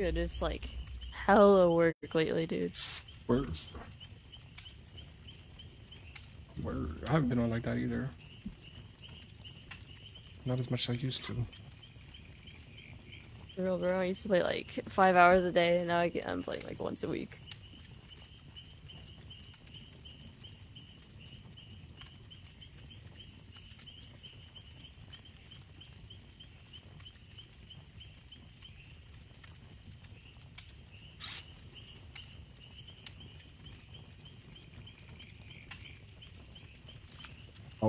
Yeah, just like hella work lately, dude. Words. Word. I haven't been on like that either. Not as much as I used to. Real, bro. I used to play like five hours a day, and now I get, I'm playing like once a week.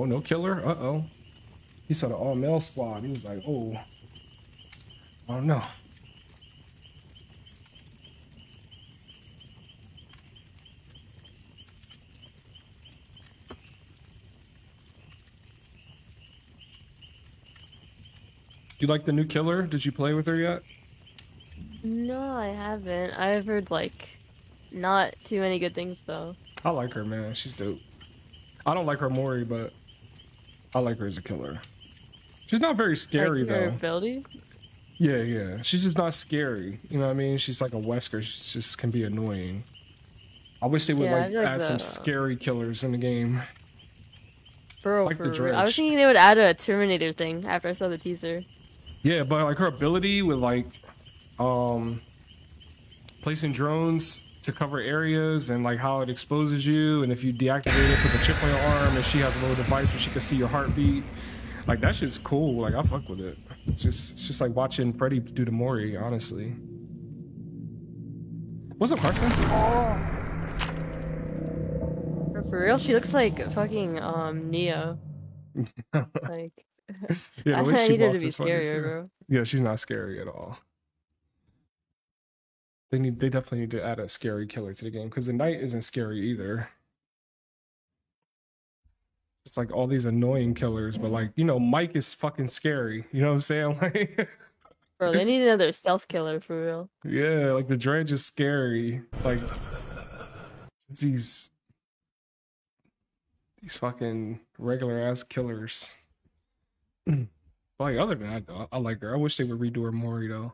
Oh, no killer? Uh-oh. He saw the all-male squad. He was like, oh. I don't know. You like the new killer? Did you play with her yet? No, I haven't. I've heard like not too many good things though. I like her, man. She's dope. I don't like her Mori, but I like her as a killer. She's not very scary like her though. ability. Yeah, yeah. She's just not scary. You know what I mean? She's like a Wesker. She just can be annoying. I wish they would Yeah, like like add some scary killers in the game. Bro, Like the real. I was thinking they would add a Terminator thing after I saw the teaser. Yeah, but like her ability with like um placing drones to cover areas and like how it exposes you and if you deactivate it puts a chip on your arm and she has a little device where she can see your heartbeat. Like that shit's cool. Like I fuck with it. It's just it's just like watching Freddy do the Mori, honestly. What's up, Carson? Bro, for real, she looks like fucking um Neo. like Yeah, I the way she need her to be scarier, bro. Yeah, she's not scary at all. They need they definitely need to add a scary killer to the game because the knight isn't scary either. It's like all these annoying killers, but like, you know, Mike is fucking scary. You know what I'm saying? Like Bro, they need another stealth killer for real. Yeah, like the dredge is scary. Like these these fucking regular ass killers. like other than that, though, I, I like her. I wish they would redo her more, though.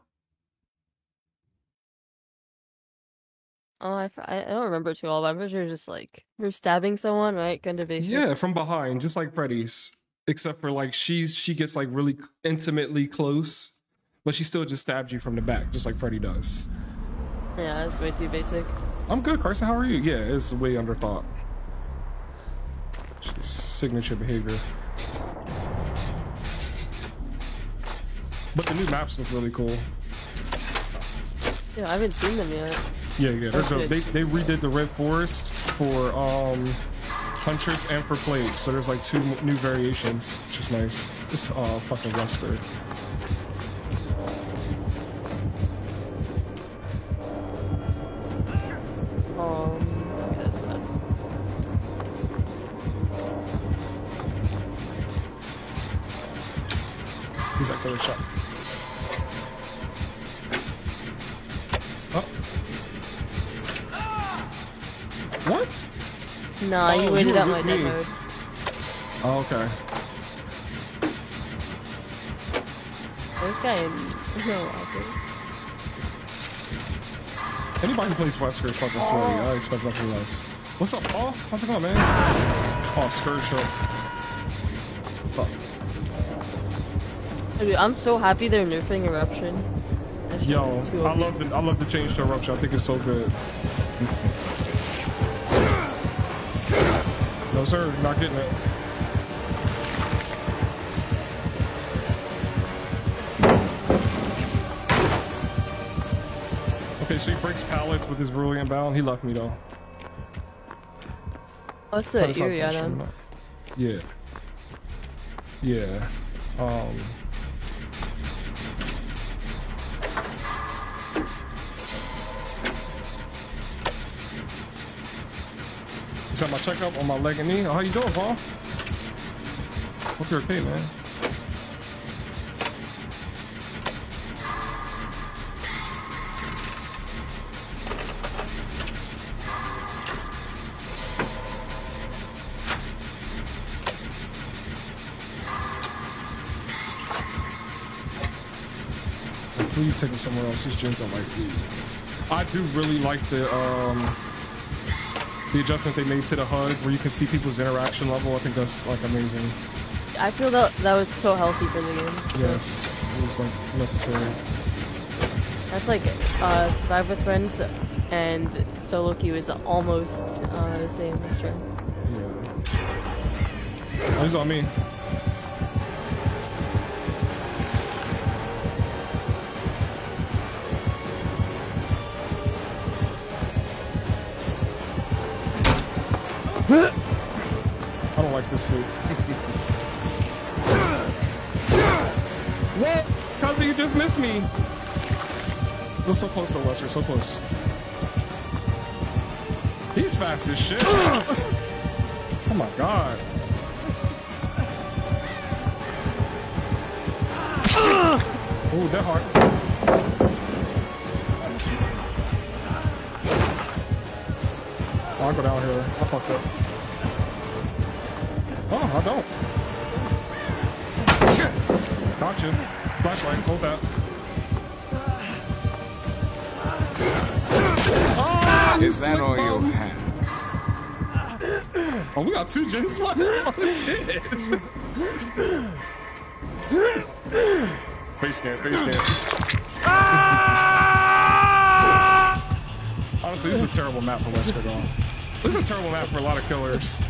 Oh, I, I don't remember too well, but I'm pretty sure just like we're stabbing someone, right? Kind of basic. Yeah, from behind, just like Freddy's. Except for like she's she gets like really intimately close, but she still just stabs you from the back, just like Freddy does. Yeah, that's way too basic. I'm good, Carson. How are you? Yeah, it's way under thought. She's signature behavior. But the new maps look really cool. Yeah, I haven't seen them yet. Yeah, yeah. they're dope. They they redid the Red Forest for um Huntress and for Plague, so there's like two new variations, which is nice. This uh fucking Wesker. Um, that's bad. He's that shot. Nah, Oh, you waited were out my me. mode. Oh, okay. This guy in. Anybody who plays Wesker is fucking sweaty. I expect nothing less. What's up, Paul? How's it going, man? Oh, Scourge Show. Fuck. Dude, I'm so happy they're nerfing eruption. Yo, I love the I love the change to eruption. I think it's so good. No sir, not getting it. Okay, so he breaks pallets with his virulent bound. He left me though. What's But the it's not eerie on pushing him? him up. Yeah. Yeah. Um. Is that my checkup on my leg and knee? Oh, how you doing, Paul? Hope you're okay, man. Please take me somewhere else. These gens are like, I do really like the um the adjustment they made to the HUD where you can see people's interaction level. I think that's like amazing. I feel that that was so healthy for the game. Yes, it was like necessary. That's like uh, Survive with Friends and solo queue is almost uh, the same as true. Yeah. He's on me. Me? We're so close to Lester, so close. He's fast as shit. oh my god. Oh, that hard. Oh, I go down here. I fucked up. Oh, I don't. Gotcha. Flashlight, hold that. Is that slick all you have? Oh, we got two gens left. Oh, shit. face scan, face scan. Ah! Honestly, this is a terrible map for Wesker, though. This is a terrible map for a lot of killers.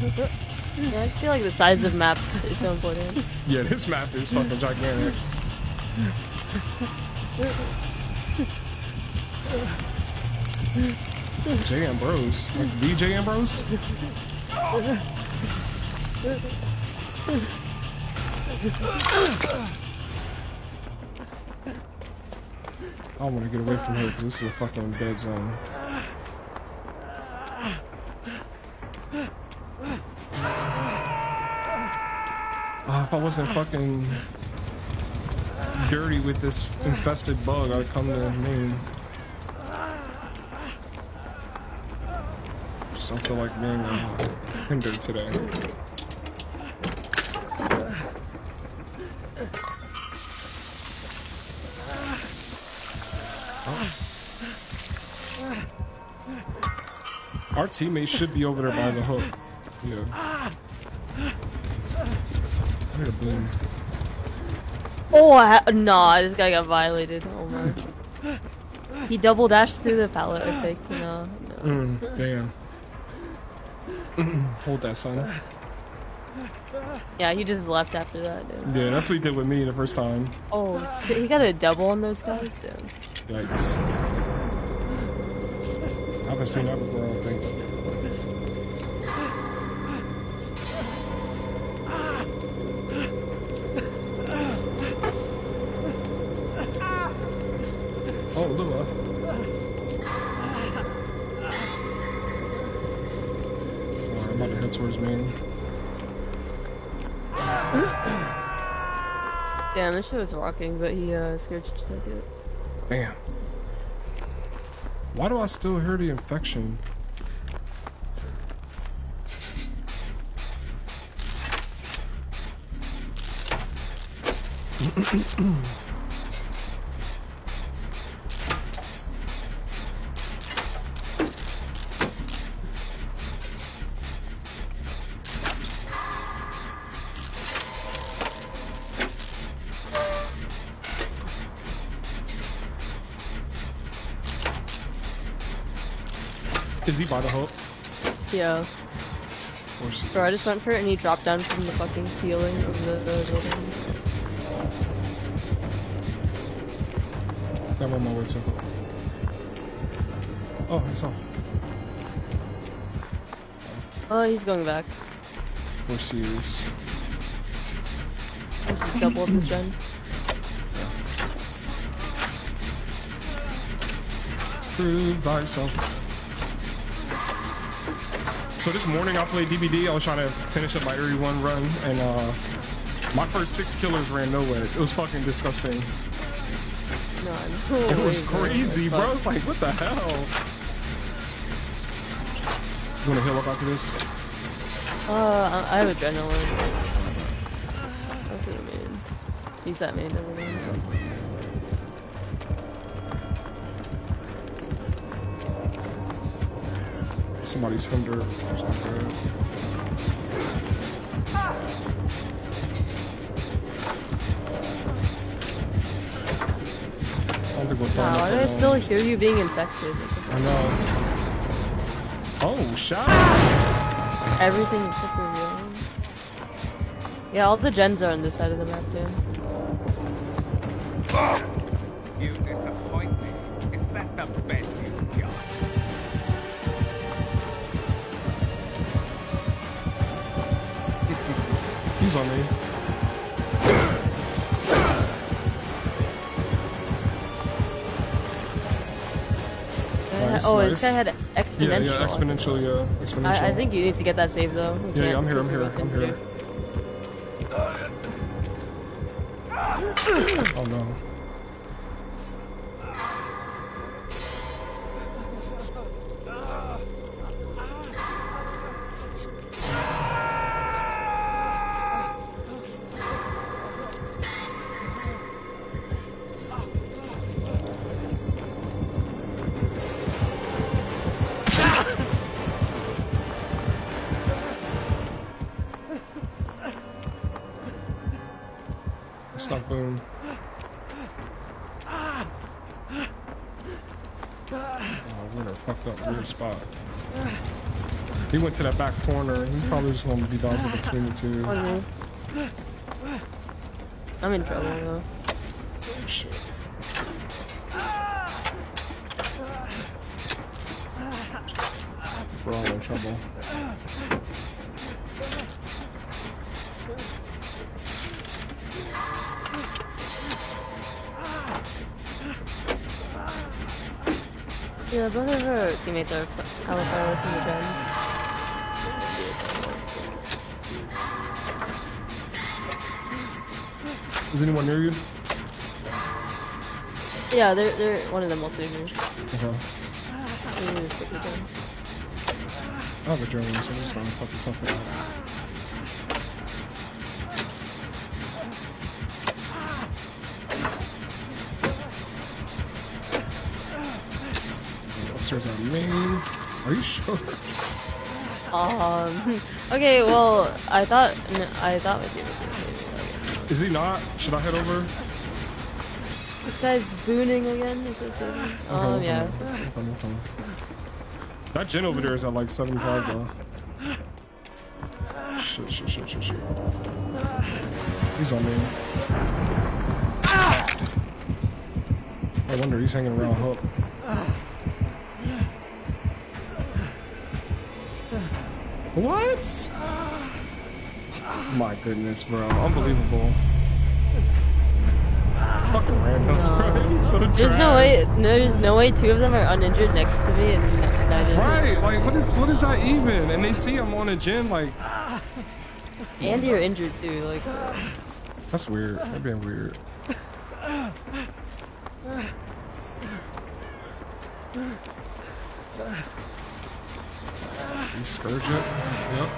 Yeah, I just feel like the size of maps is so important. Yeah, this map is fucking gigantic. J Ambrose. Like VJ Ambrose? I want to get away from her because this is a fucking dead zone. Oh, if I wasn't fucking dirty with this infested bug, I'd come to Maine. Don't feel like being hindered today. Our teammates should be over there by the hook. Yeah. I need a boom. Oh, I ha nah, this guy got violated. Oh my. He double dashed through the pallet, I think. No, no. Mm, damn. Hold that, son. Yeah, he just left after that, dude. Yeah, that's what he did with me the first time. Oh, he got a double on those guys, dude. Yikes. I haven't seen that before, I don't think. Shit was rocking, but he uh, to took it. Damn. Why do I still hear the infection? He by the hook? Yeah. Or Bro, I just went for it and he dropped down from the fucking ceiling of the, the building. I'm on my way to. Oh, it's off. Oh, he's going back. He double up his gen. Prove thyself. So this morning I played DBD. I was trying to finish up my Area 1 run, and uh, my first six killers ran nowhere. It was fucking disgusting. No, It was crazy, bro. It's like, what the hell? You wanna heal up after this? Uh, I have adrenaline. That's what I mean. He's at main, somebody's hinder. I don't think we're far Wow, I still hear you being infected? I know. Oh, shot! Everything except for real. Yeah, all the gens are on this side of the map, too. On me. Uh, Nice, oh, nice. this guy had exponential. yeah, exponential, yeah. Exponential. I, I think you need to get that save though. Yeah, yeah, I'm here, I'm here, I'm here. Oh no. That back corner. He's probably just going to be dodging between the two. Oh, Don't know. I'm in trouble though. Shit. We're all in trouble. Yeah, both of our teammates are f- hella far away from the gens. Is anyone near you? Yeah, they're they're one of them will save me. Okay. We need to stick with them. I have a drone, so I'm just gonna fucking tough it out. Upstairs on main. Are you sure? Um. Okay. Well, I thought I thought my team was Is he not? Should I head over? This guy's booning again. Is? Okay, um, okay, Yeah. okay. That gen over there is at like 75 though. Shit, shit, shit, shit, shit. He's on me. I wonder he's hanging around Hook. What? My goodness, bro. Unbelievable. Fucking randoms, bro. So There's no way. There's no way two of them are uninjured next to me, and neither. Right, like what is what is that even? And they see I'm on a gym, like And you're injured too. Like. that's weird. That'd be weird. You scourge it? Yep.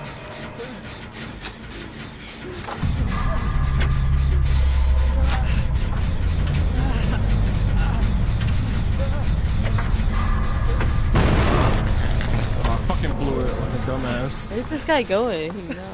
A dumbass. Where's this guy going? No.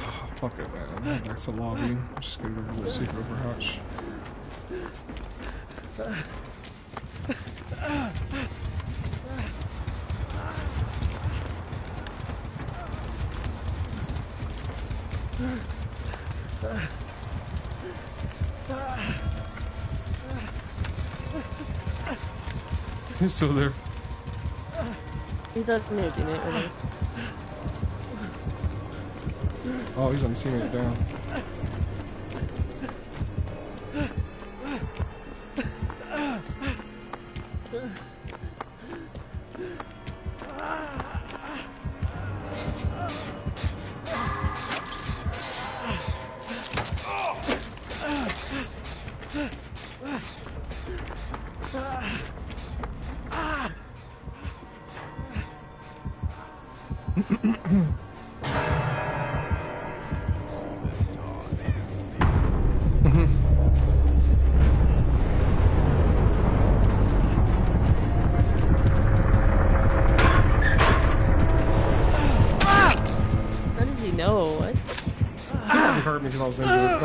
Oh, fuck it, man. I'm going back to the lobby. I'm just gonna go to secret overhatch. He's still there. He's teammate. Right. Oh, he's on teammate down.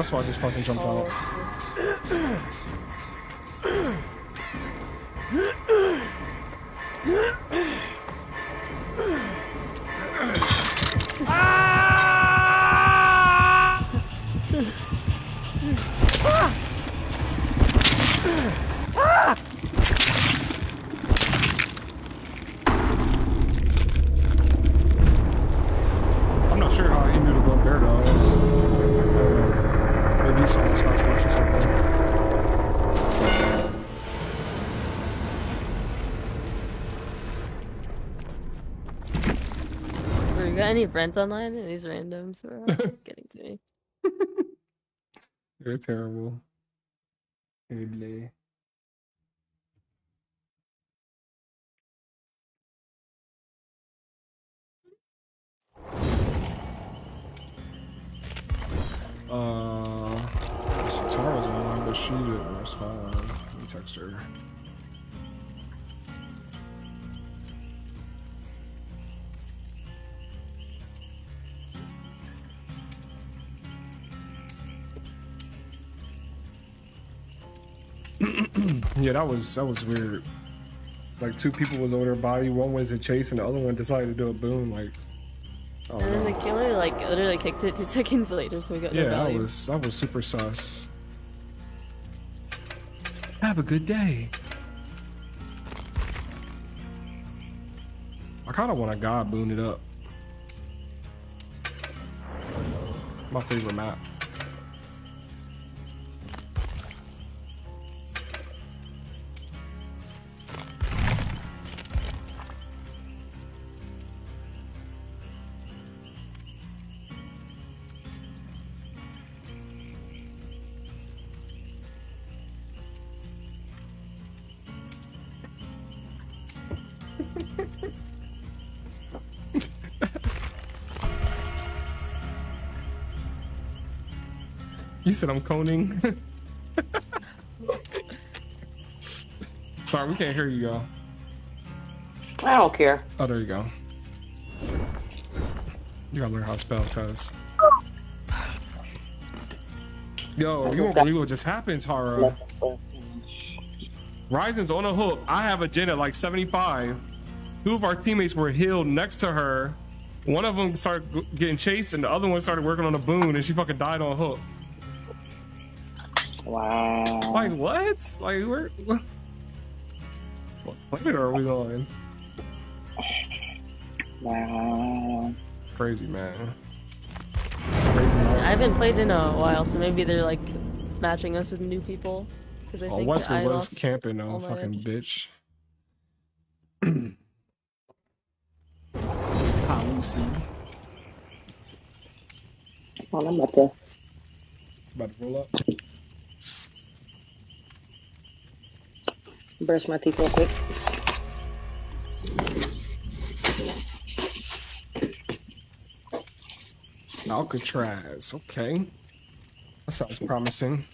That's why I just fucking jumped out. Friends online? And these randoms are getting to me. They're terrible. Ugly. Uh, let's see, Tara's online, but she didn't respond. Let me text her. Yeah, that was that was weird. Like two people was over their body, one was in chase, and the other one decided to do a boom. Like, oh And then no. the killer like literally kicked it two seconds later, so we got no yeah, that was that was super sus. Have a good day. I kind of want to god boon it up. My favorite map. Said I'm coning. Sorry, we can't hear you, y'all. I don't care. Oh, there you go. You gotta learn how to spell, cuz. Yo, you won't believe what just happened, Tara. Ryzen's on a hook. I have a gen at like 75. Two of our teammates were healed next to her. One of them started getting chased, and the other one started working on a boon, and she fucking died on a hook. Wow. Like what? Like where? What, what planet are we on? Wow. Crazy man. Crazy man. I haven't played in a while, so maybe they're like matching us with new people. I Oh, think Westwood I was camping though, fucking edge. bitch. Hi, Lucy. Well, I'm about to. About to roll up. Brush my teeth real quick. Alcatraz. Okay. That sounds promising.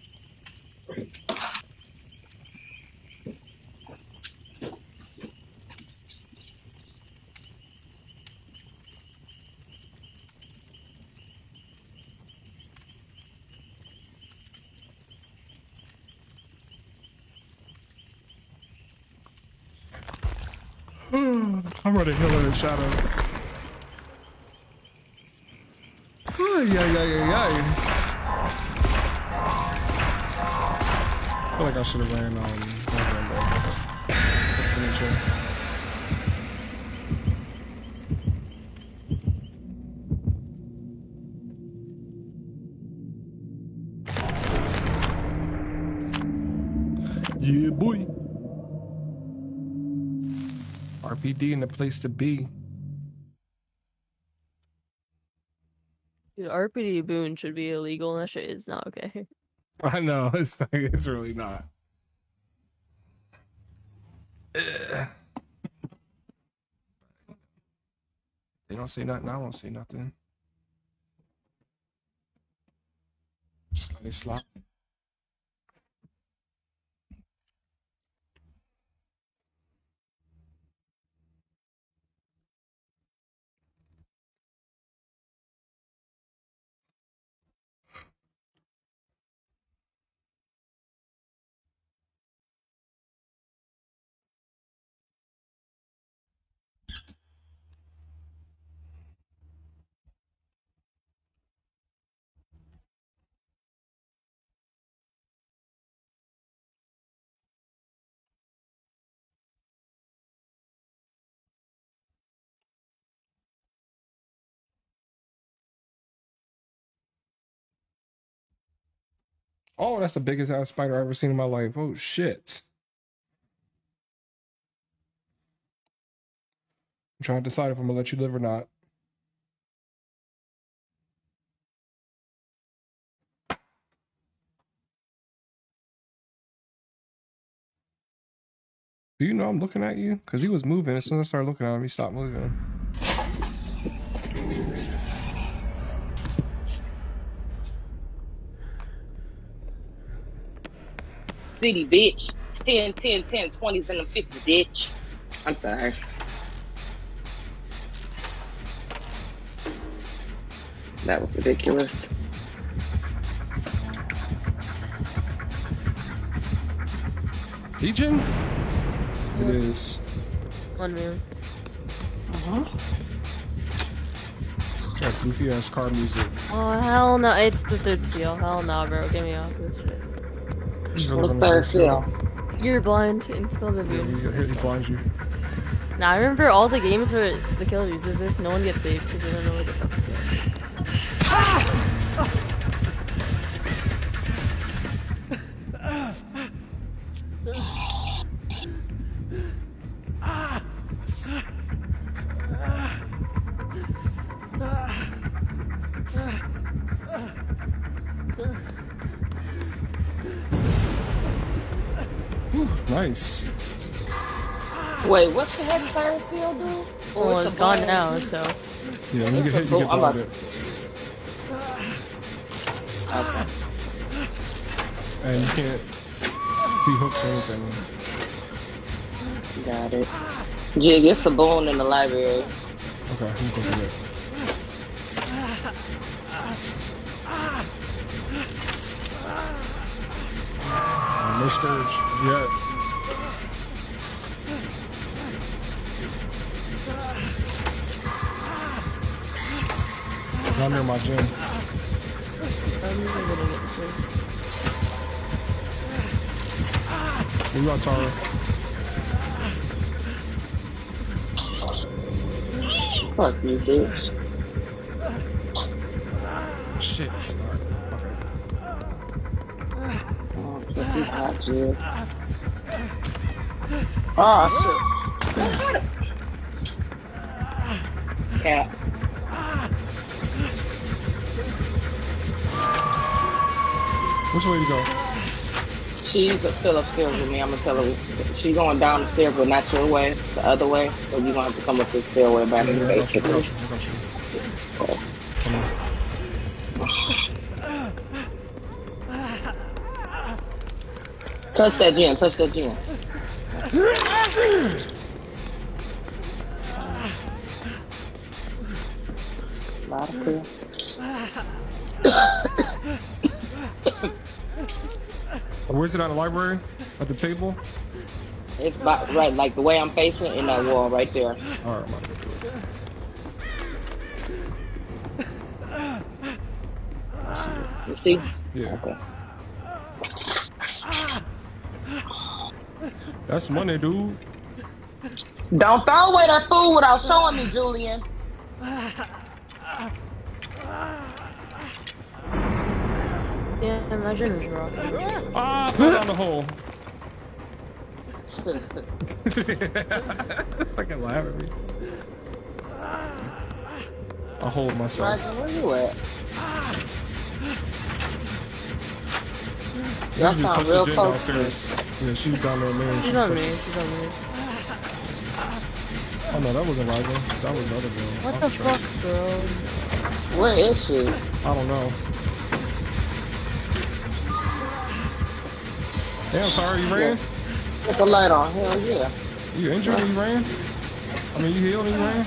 I'm running Hiller in Shadow. Ay, ay, ay, ay. I feel like I should have ran um, November. What's the nature? RPD in the place to be. Dude, RPD boon should be illegal, and that shit is not okay. I know it's like, it's really not. Ugh. They don't say nothing. I won't say nothing. Just let it slide. Oh, that's the biggest ass spider I've ever seen in my life. Oh shit. I'm trying to decide if I'm gonna let you live or not. Do you know I'm looking at you? Because he was moving. As soon as I started looking at him, he stopped moving. City, bitch. It's 10, 10, 10, 20s, and the 50, bitch. I'm sorry. That was ridiculous. Legion? It is. One room. Uh-huh. Got goofy ass car music. Oh hell no! It's the third seal. Hell no, bro. Get me off this shit. What's third seal? You're blind. It's called the Yeah, view. he, he blinds you. Now I remember all the games where the killer uses this. No one gets saved because they don't know where the fuck the killer is. Nice. Wait, what's the heavy third seal do? Or Well, it's it's a gone bone? now, so Yeah, when you get hit, you get I'm about- blinded. Okay. And you can't see hooks or anything. Got it. Jig, it's a bone in the library. Okay, let me go do that. Uh, no scourge yet. Not near my gym. I'm gonna get this one. Where you at, Tara? Fuck you, bitch. Shit. Okay. Oh, shit, you hot, Jig. Oh, ah, shit. Cat. Which way to go? She's still upstairs with me. I'm gonna tell her she's going down the stairs, but not your way, the other way. So you're gonna have to come up the stairway back in the Yeah, I got you, got you, I got you. Come on. Touch that gin. Touch that gin. Where's it at the library? At the table? It's about, right, like the way I'm facing in that wall right there. Alright, I'm about to do it. I see it. You see? Yeah. Okay. That's money, dude. Don't throw away that food without showing me, Julian. Yeah, my gym is wrong. Ah, fell down the hole. Fucking laugh at me. I hold myself. Roger, where you at? Y'all Usually sound the real gym close. downstairs. Yeah, she's down there, man. She's on me. She's on me. Oh no, that wasn't Liza. That was the other girl. What I'm the trying- fuck, bro? Where is she? I don't know. Damn, sorry, you ran? Put the light on. Hell yeah. You injured and you ran? I mean, you healed and you ran?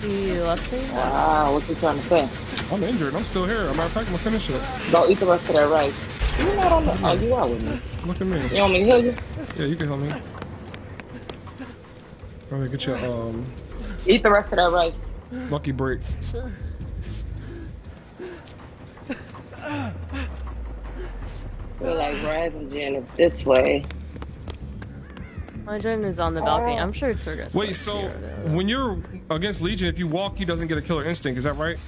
He left me? Wow, what you trying to say? I'm injured. I'm still here. As a matter of fact, I'm gonna finish it. Go eat the rest of that rice. You're not on the. Oh, you out with me. Look at me. You want me to heal you? Yeah, you can help me. Probably get your um Eat the rest of that rice. lucky break. Feel like rising gin is this way. My gym is on the balcony. Uh, I'm sure Turgus. Wait, so when you're against Legion, if you walk, he doesn't get a killer instinct. Is that right?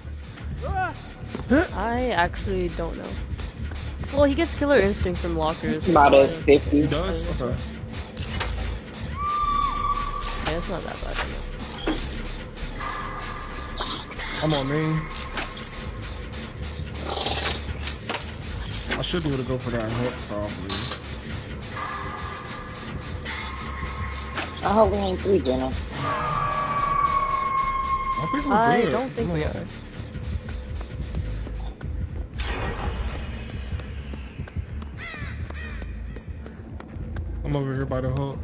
I actually don't know. Well, he gets killer instinct from lockers. About a 50. He does? Okay. Yeah, it's not that bad. I guess. I'm on main. Should be able to go for that hook, probably. I hope we ain't three, Jenna. I think we're I good. don't think we are. I'm over here by the hook.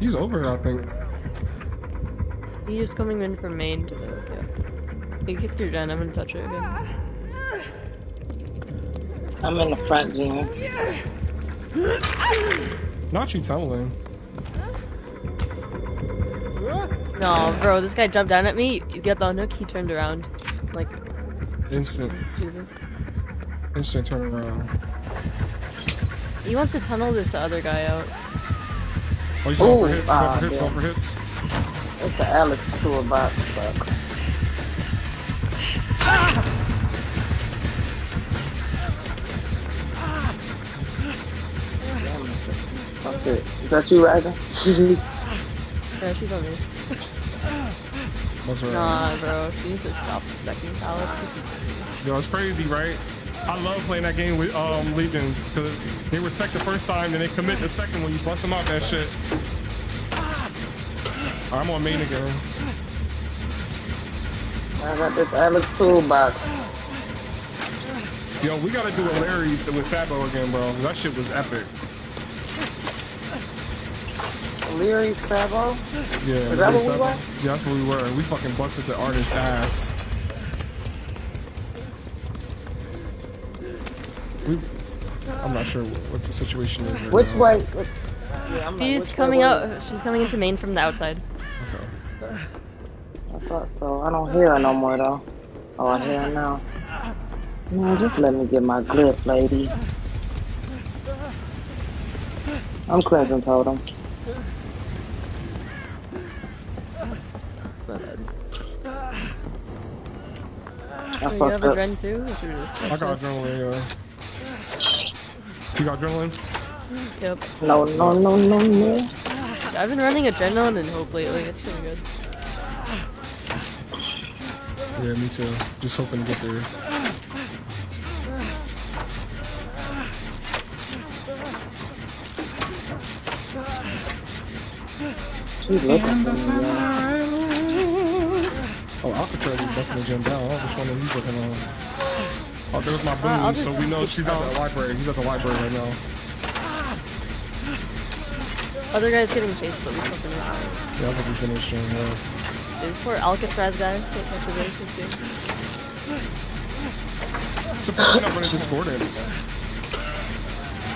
He's over here, I think. He is coming in from main to the hook, yeah. He kicked your gen, I'm gonna touch it again. I'm in the front, Jenna. Not you tunneling. No, bro, this guy jumped down at me. You get the hook, he turned around. Like, Instant, Jesus. instant turn around. He wants to tunnel this other guy out. Oh, he's going for Ooh, hits, ah, going for hits, going for hits. It's the Alex toolbox stuff. That's it. Is that you, Ryder? Yeah, she's on me. That's right. Nah, bro, she needs to stop respecting pallets. Yo, it's crazy, right? I love playing that game with um, Legions because they respect the first time and they commit the second when you bust them out that shit. I'm on main again. I got this Alex toolbox. Yo, we gotta do a Larry's with Sabo again, bro. That shit was epic. Leary Sabo. Yeah, that with where we Sabo. were? Yeah, that's where we were. We fucking busted the artist's ass. We, I'm not sure what the situation is. right Which now. way? Which, yeah, I'm like, She's which coming was out. She's coming into Maine from the outside. it? I thought so. I don't hear her no more though. Oh, I hear her now. Man, just let me get my grip, lady. I'm cleansing totem. I Oh, you fucked have up. adrenaline too? Or should just I got adrenaline. Yeah. You got adrenaline? Yep. No, no, no, no, no. I've been running adrenaline and hope lately. It's pretty good. Yeah, me too. Just hoping to get there. She's looking for me, yeah. Oh, Alcatraz is busting the gym down. I was wondering he's looking on. Oh, there's my boom, I'll so we know keep she's at the library. He's at the library right now. Ah! Other guy's getting chased, but we still finished. Yeah, I think we finished him. Yeah. This poor Alcatraz guy can't catch a break this game. Surprised we're not running discordance.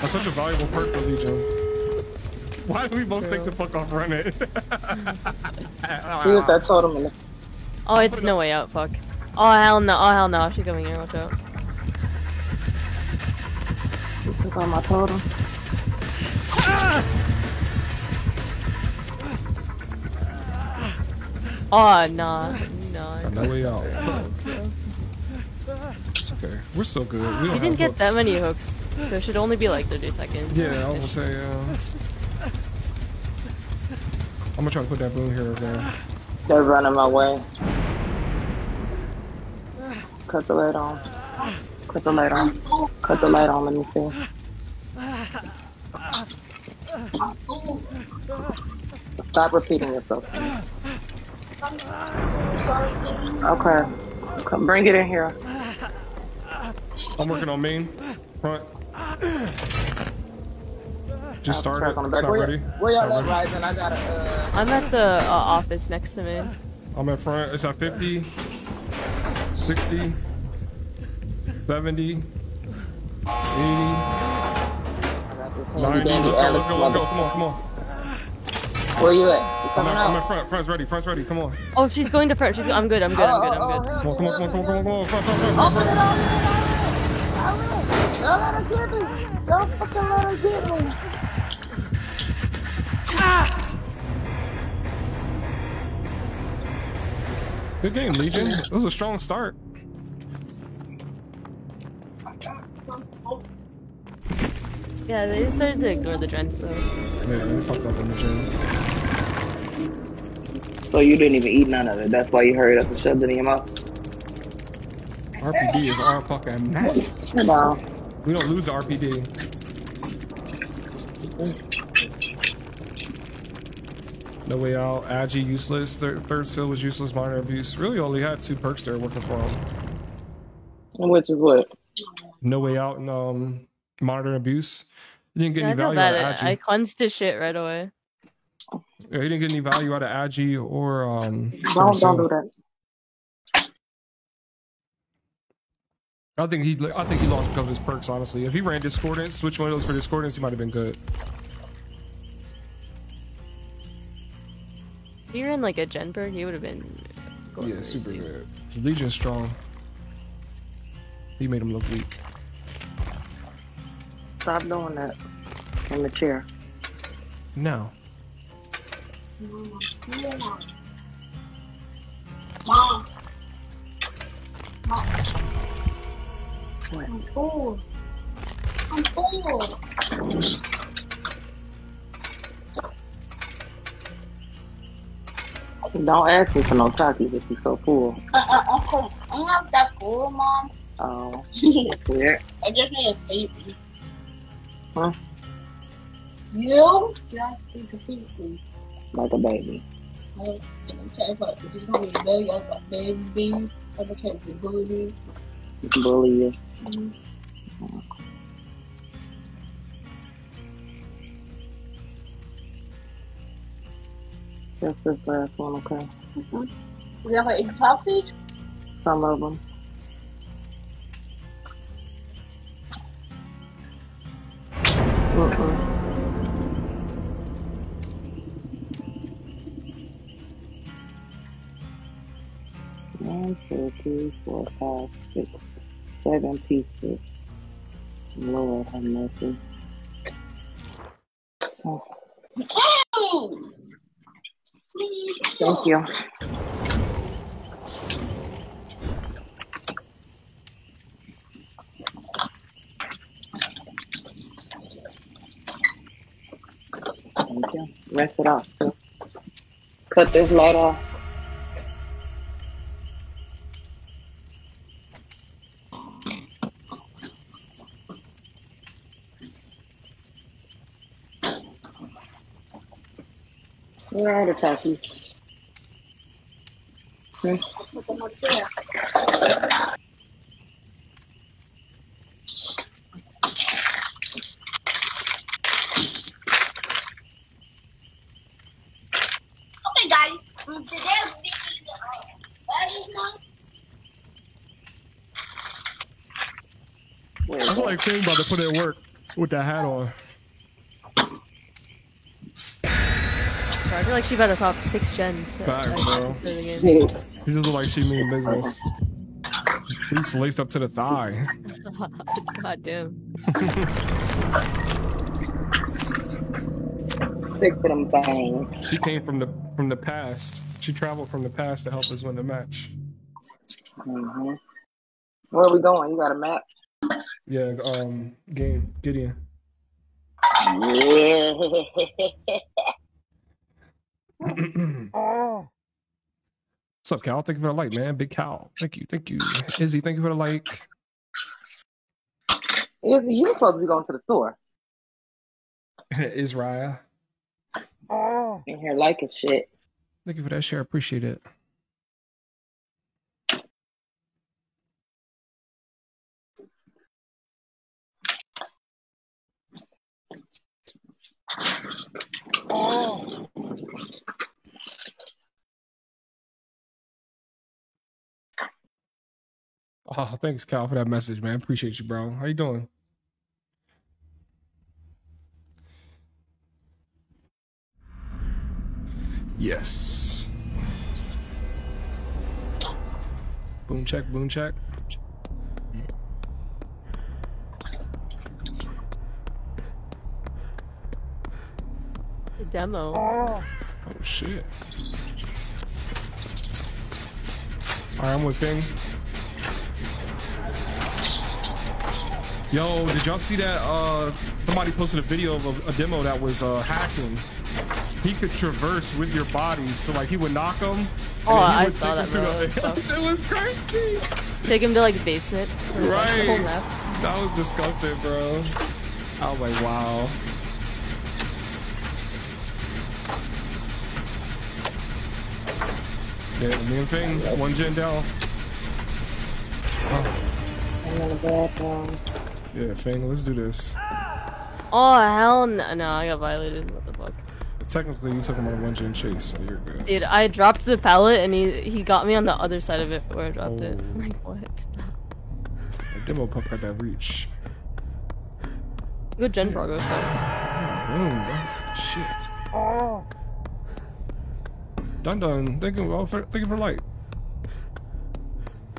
That's such a valuable perk for Legion. Why do we both take the fuck off running? See if that totem in the Oh, it's no way out. Fuck. Oh hell no! Oh hell no! She's coming here. Watch out. She took out my totem. Oh nah, nah. No way out. It's okay. We're still good. We We didn't get hooks. that many hooks. There should only be like 30 seconds. Yeah, I was gonna say, uh... I'm gonna try to put that boom here again. They're running my way. Cut the light on. Cut the light on. Cut the light on, let me see. Stop repeating yourself. Okay. Come, bring it in here. I'm working on main. Front. Just Track started. on the back. not Where, ready. where y'all at. Ryzen? I gotta, uh, I'm at the uh, office next to me. I'm at front. It's at 50, 60, 70, 80, I got this handy 90. Let's go, let's go, let's go. Come on, come on. Where you at? You I'm at, I'm at front. Front's ready. Front's ready. Come on. Oh, she's going to front. She's. I'm good. I'm good. I'm good. I'm good. Come on, come on, come on, come on, come on, come on. Front, front, front, front, Open front. it up! Don't let her get me! Don't fucking let her get me! Good game, Legion. It was a strong start. Yeah, they started to ignore the gens though. Yeah, they fucked up in the gym. So you didn't even eat none of it. That's why you hurried up and shoved it in your mouth. RPD is our fucking match. No. We don't lose the RPD. No way out. Agi useless. Third, third skill was useless. Monitor abuse. Really only had two perks there working for him. Which is what? No way out and um monitor abuse. He didn't get Yeah, any feel value out bad. of I, I cleansed his shit right away. Yeah, he didn't get any value out of Agi or um. Don't don't do that. I think he. I think he lost because of his perks. Honestly, if he ran discordance, switch one of those for discordance, he might have been good. If you're in like a gen perk, he would have been. going Yeah, super good. His Legion's strong. He made him look weak. Stop doing that. In the chair. No. Mom. Mom. What? I'm full. I'm full. Don't ask me for no Takis if you're so full. Uh, uh, Uncle, I'm not that full, Mom. Oh, I weird. just need a baby. Huh? You just need a baby. Like a baby. Like, and I'm telling you, if you want me to baby, I got baby. I can't be bullied. Bully you. Just this last one, okay? Mm-hmm. Is that like eat toffees? Some of them. Mm-mm. One, two, three, four, five, six, seven pieces. Lord have mercy. Oh, thank you. Thank you. Rest it off. Cut this light off. Where are the Takis? Hmm? put them up there. Okay, guys. um, Today I'm making uh, baggies now. Where I is feel like Finn about to put in work with that hat on. Feel like she better pop six gens. at- Facts, at bro. the game. Six. He just look like she mean business. He's laced up to the thigh. God damn. Six of them things. She came from the from the past. She traveled from the past to help us win the match. hmm Where are we going? You got a map? Yeah, um, game Gideon. Yeah. Oh. What's up, Cal? Thank you for the like, man. Big Cal. Thank you, thank you. Izzy, thank you for the like. Izzy, you were supposed to be going to the store. Israel. Oh. In here liking shit. Thank you for that share. I appreciate it. Oh, Oh, thanks, Cal, for that message, man. Appreciate you, bro. How you doing? Yes. Boom check, boom check. The demo. Oh shit. Alright, I'm with Fing. Yo, did y'all see that? Uh, somebody posted a video of a, a demo that was uh, hacking. He could traverse with your body, so like he would knock him. Oh, he I would saw take that, him bro. through the- That shit was crazy. Take him to like the basement. or, like, the whole Right. map. That was disgusting, bro. I was like, wow. Yeah, me and Fing, one gen down. Oh, I'm in the bathroom. yeah, Fing, let's do this. Oh hell no! No, I got violated. What the fuck? Technically, you took him on a one gen chase, so you're good. Dude, I dropped the pallet and he he got me on the other side of it where I dropped it. Oh. Like what? The demo pump got that reach. Good gen progress though. Hmm, boom. Shit. Oh. Done done. Thank you, well, for, thank you for light.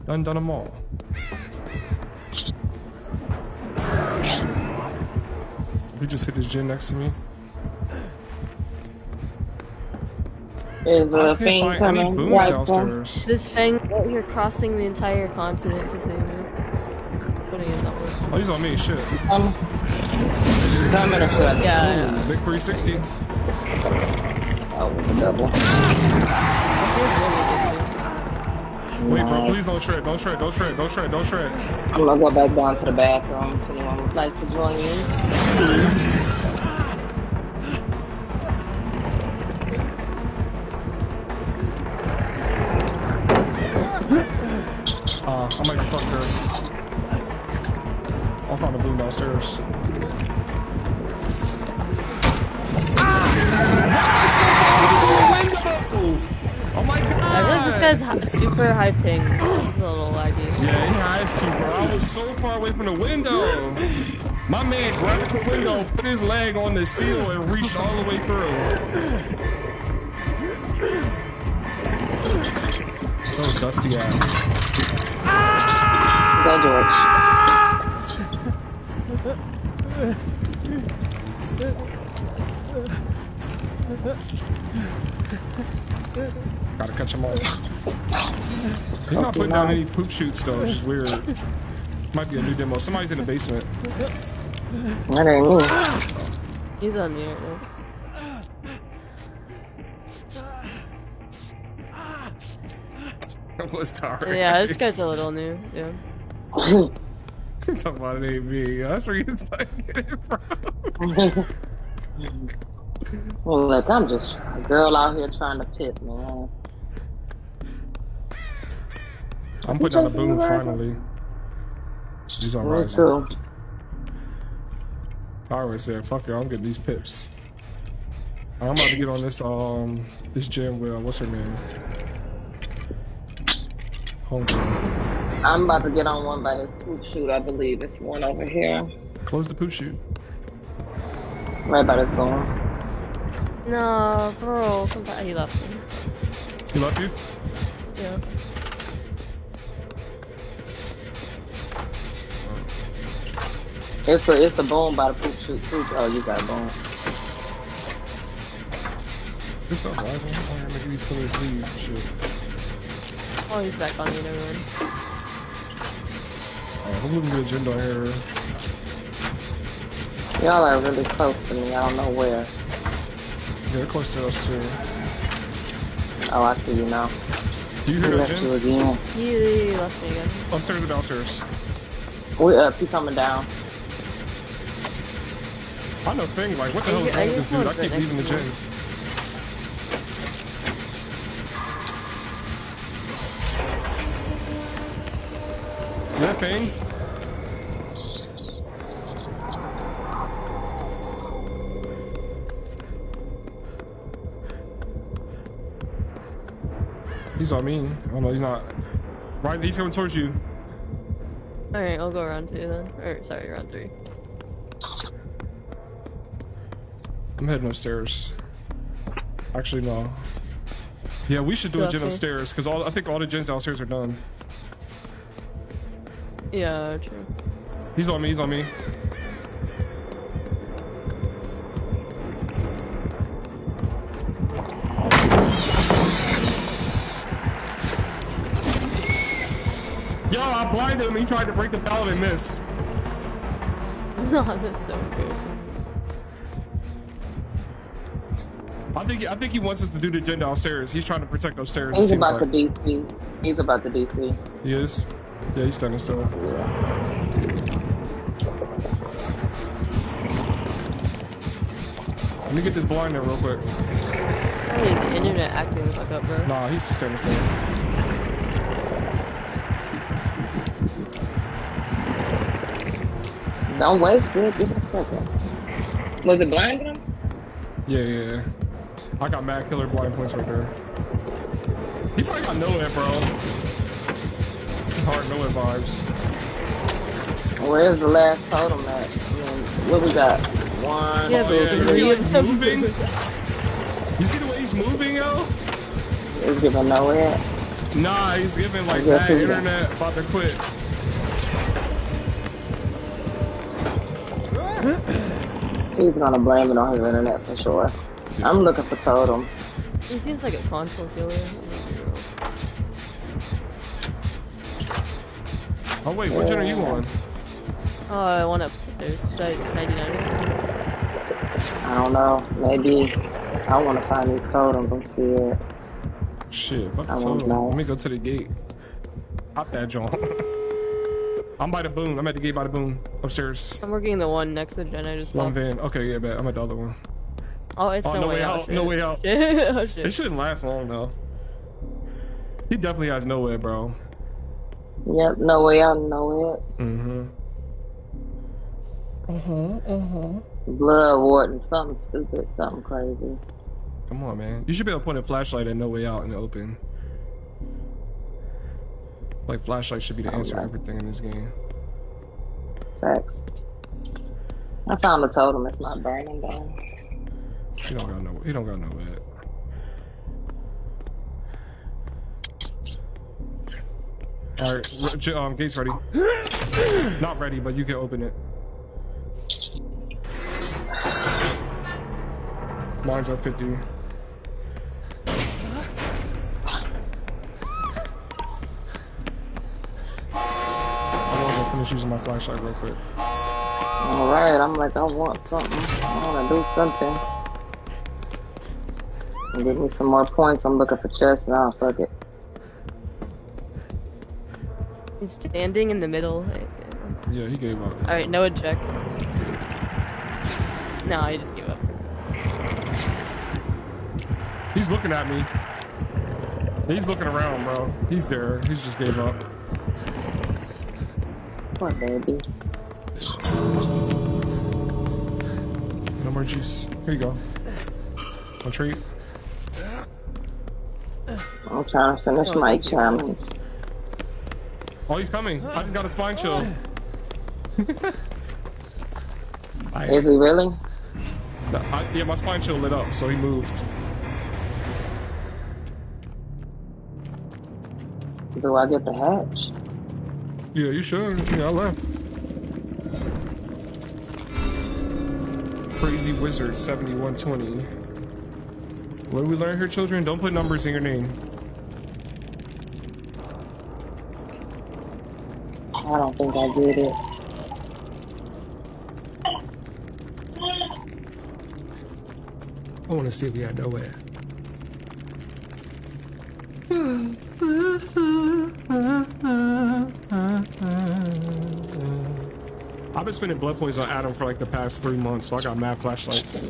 Done done them all. He just hit his gen next to me. There's I a can't thing coming. booms Right, downstairs. This Fang, you're crossing the entire continent to save me. Putting in that work. Oh, he's on me. Shit. Um, coming or what? Yeah, yeah. Big 360. Oh, with the double. Wait, bro. Please don't shred. Don't shred. Don't shred. Don't shred. Don't shred. I'm gonna go back down to the bathroom. If anyone would like to join me. Please. Uh, I might be fucked here. I'll find a boon downstairs. Guy's hi- super high ping. He's a little laggy. Yeah, he high super. I was so far away from the window. My man grabbed the window, put his leg on the seal, and reached all the way through. Oh, dusty ass. Go, George. Gotta catch him all. He's not putting down any poop shoots though, which is weird. Might be a new demo. Somebody's in the basement. That ain't me. He's on the air. now. was tired. Yeah, this guy's a little new. Yeah. She's talking about an ain't me. That's where you like get it from. well, look, I'm just a girl out here trying to pit, man. I'm putting on a boon finally. She's on Me rising. too. I always said, fuck it, I'm getting these pips. I'm about to get on this um this gym with uh, what's her name? Homegirl. I'm about to get on one by this poop shoot. I believe it's one over here, Close the poop shoot. right by this door. No, bro, come back. He left me. He left you? Yeah. It's a it's a boon by the poop shoot. Poop. Oh, you got a boon. This stuff rising. I'm gonna make these colors leave. Shit. Oh, he's back on me. Never mind. Alright, I'm looking at a gym down here. Y'all are really close to me. I don't know where. Yeah, they're close to us too. Oh, I see you now. Do you hear that left you gym? again. He, he left me again. Upstairs or downstairs? We uh, up. He coming down. I know thing like what the I hell is wrong with this dude? I keep leaving the gym. Yeah, thing. He's on me. Oh no, he's not. Right, he's coming towards you. Alright, I'll go around two then. Or, sorry, round three. I'm heading upstairs. Actually, no. Yeah, we should do a okay. upstairs because all I think all the gens downstairs are done. Yeah, true. He's on me. He's on me. Yo, I blinded him. He tried to break the pallet and missed. No, that's so embarrassing. I think I think he wants us to do the gen downstairs. He's trying to protect upstairs. He's about like. the DC. He's about the DC. He is. Yeah, he's standing still. Let me get this blind there real quick. Why is the internet acting the fuck up, bro? Nah, he's just standing still. Don't waste it. Give us a. Was it blinding him? Yeah, yeah, yeah. I got mad killer blind points right there. He probably got NOED, bro. It's hard NOED vibes. Where's the last totem at? I mean, what we got? One. Yeah, Oh, yeah, you see three how of he's them. moving? You see the way he's moving, yo? He's giving no nowhere. Nah, he's giving like Yes, that he is. internet about to quit. He's gonna blame it on his internet for sure. I'm looking for totems. He seems like a console killer. Oh wait, what gen are you on? Oh, I went upstairs. Should I 99? I don't know. Maybe I want to find these totems. I'm scared. Shit, fuck I the totem. Let me go to the gate. Hop that joint. I'm by the boon. I'm at the gate by the boon. Upstairs. I'm working the one next to the gen I just One van. Okay, yeah, bet. I'm at the other one. Oh, it's Oh, no, no way way out. out, no way out. Shit. oh It shouldn't last long though. He definitely has no way, bro. Yep, no way out, no way Mm-hmm. mm-hmm Blood warden, something stupid, something crazy. Come on, man. You should be able to point a flashlight at no way out in the open. Like flashlight should be the answer to Alright. everything in this game. Facts. I found a totem. It's not burning down. He don't got no. He don't got no way. All right, um, gate's ready. Not ready, but you can open it. Mine's at 50. I'm finish using my flashlight real quick. All right, I'm like, I want something. I want to do something. And give me some more points. I'm looking for chests now. Fuck it. He's standing in the middle. Yeah, he gave up. Alright, Noah check. No, he just gave up. He's looking at me. He's looking around, bro. He's there. He's just gave up. Poor baby. No more juice. Here you go. One treat. I'm trying to finish Oh, my challenge. Oh, he's coming. I just got a spine chill. Is he really? I, yeah, my spine chill lit up, so he moved. Do I get the hatch? Yeah, you should. Yeah, I left. Crazy Wizard 7120. What do we learn here, children? Don't put numbers in your name. I don't think I did it. I want to see if we had nowhere. I've been spending blood points on Adam for like the past three months, so I got mad flashlights.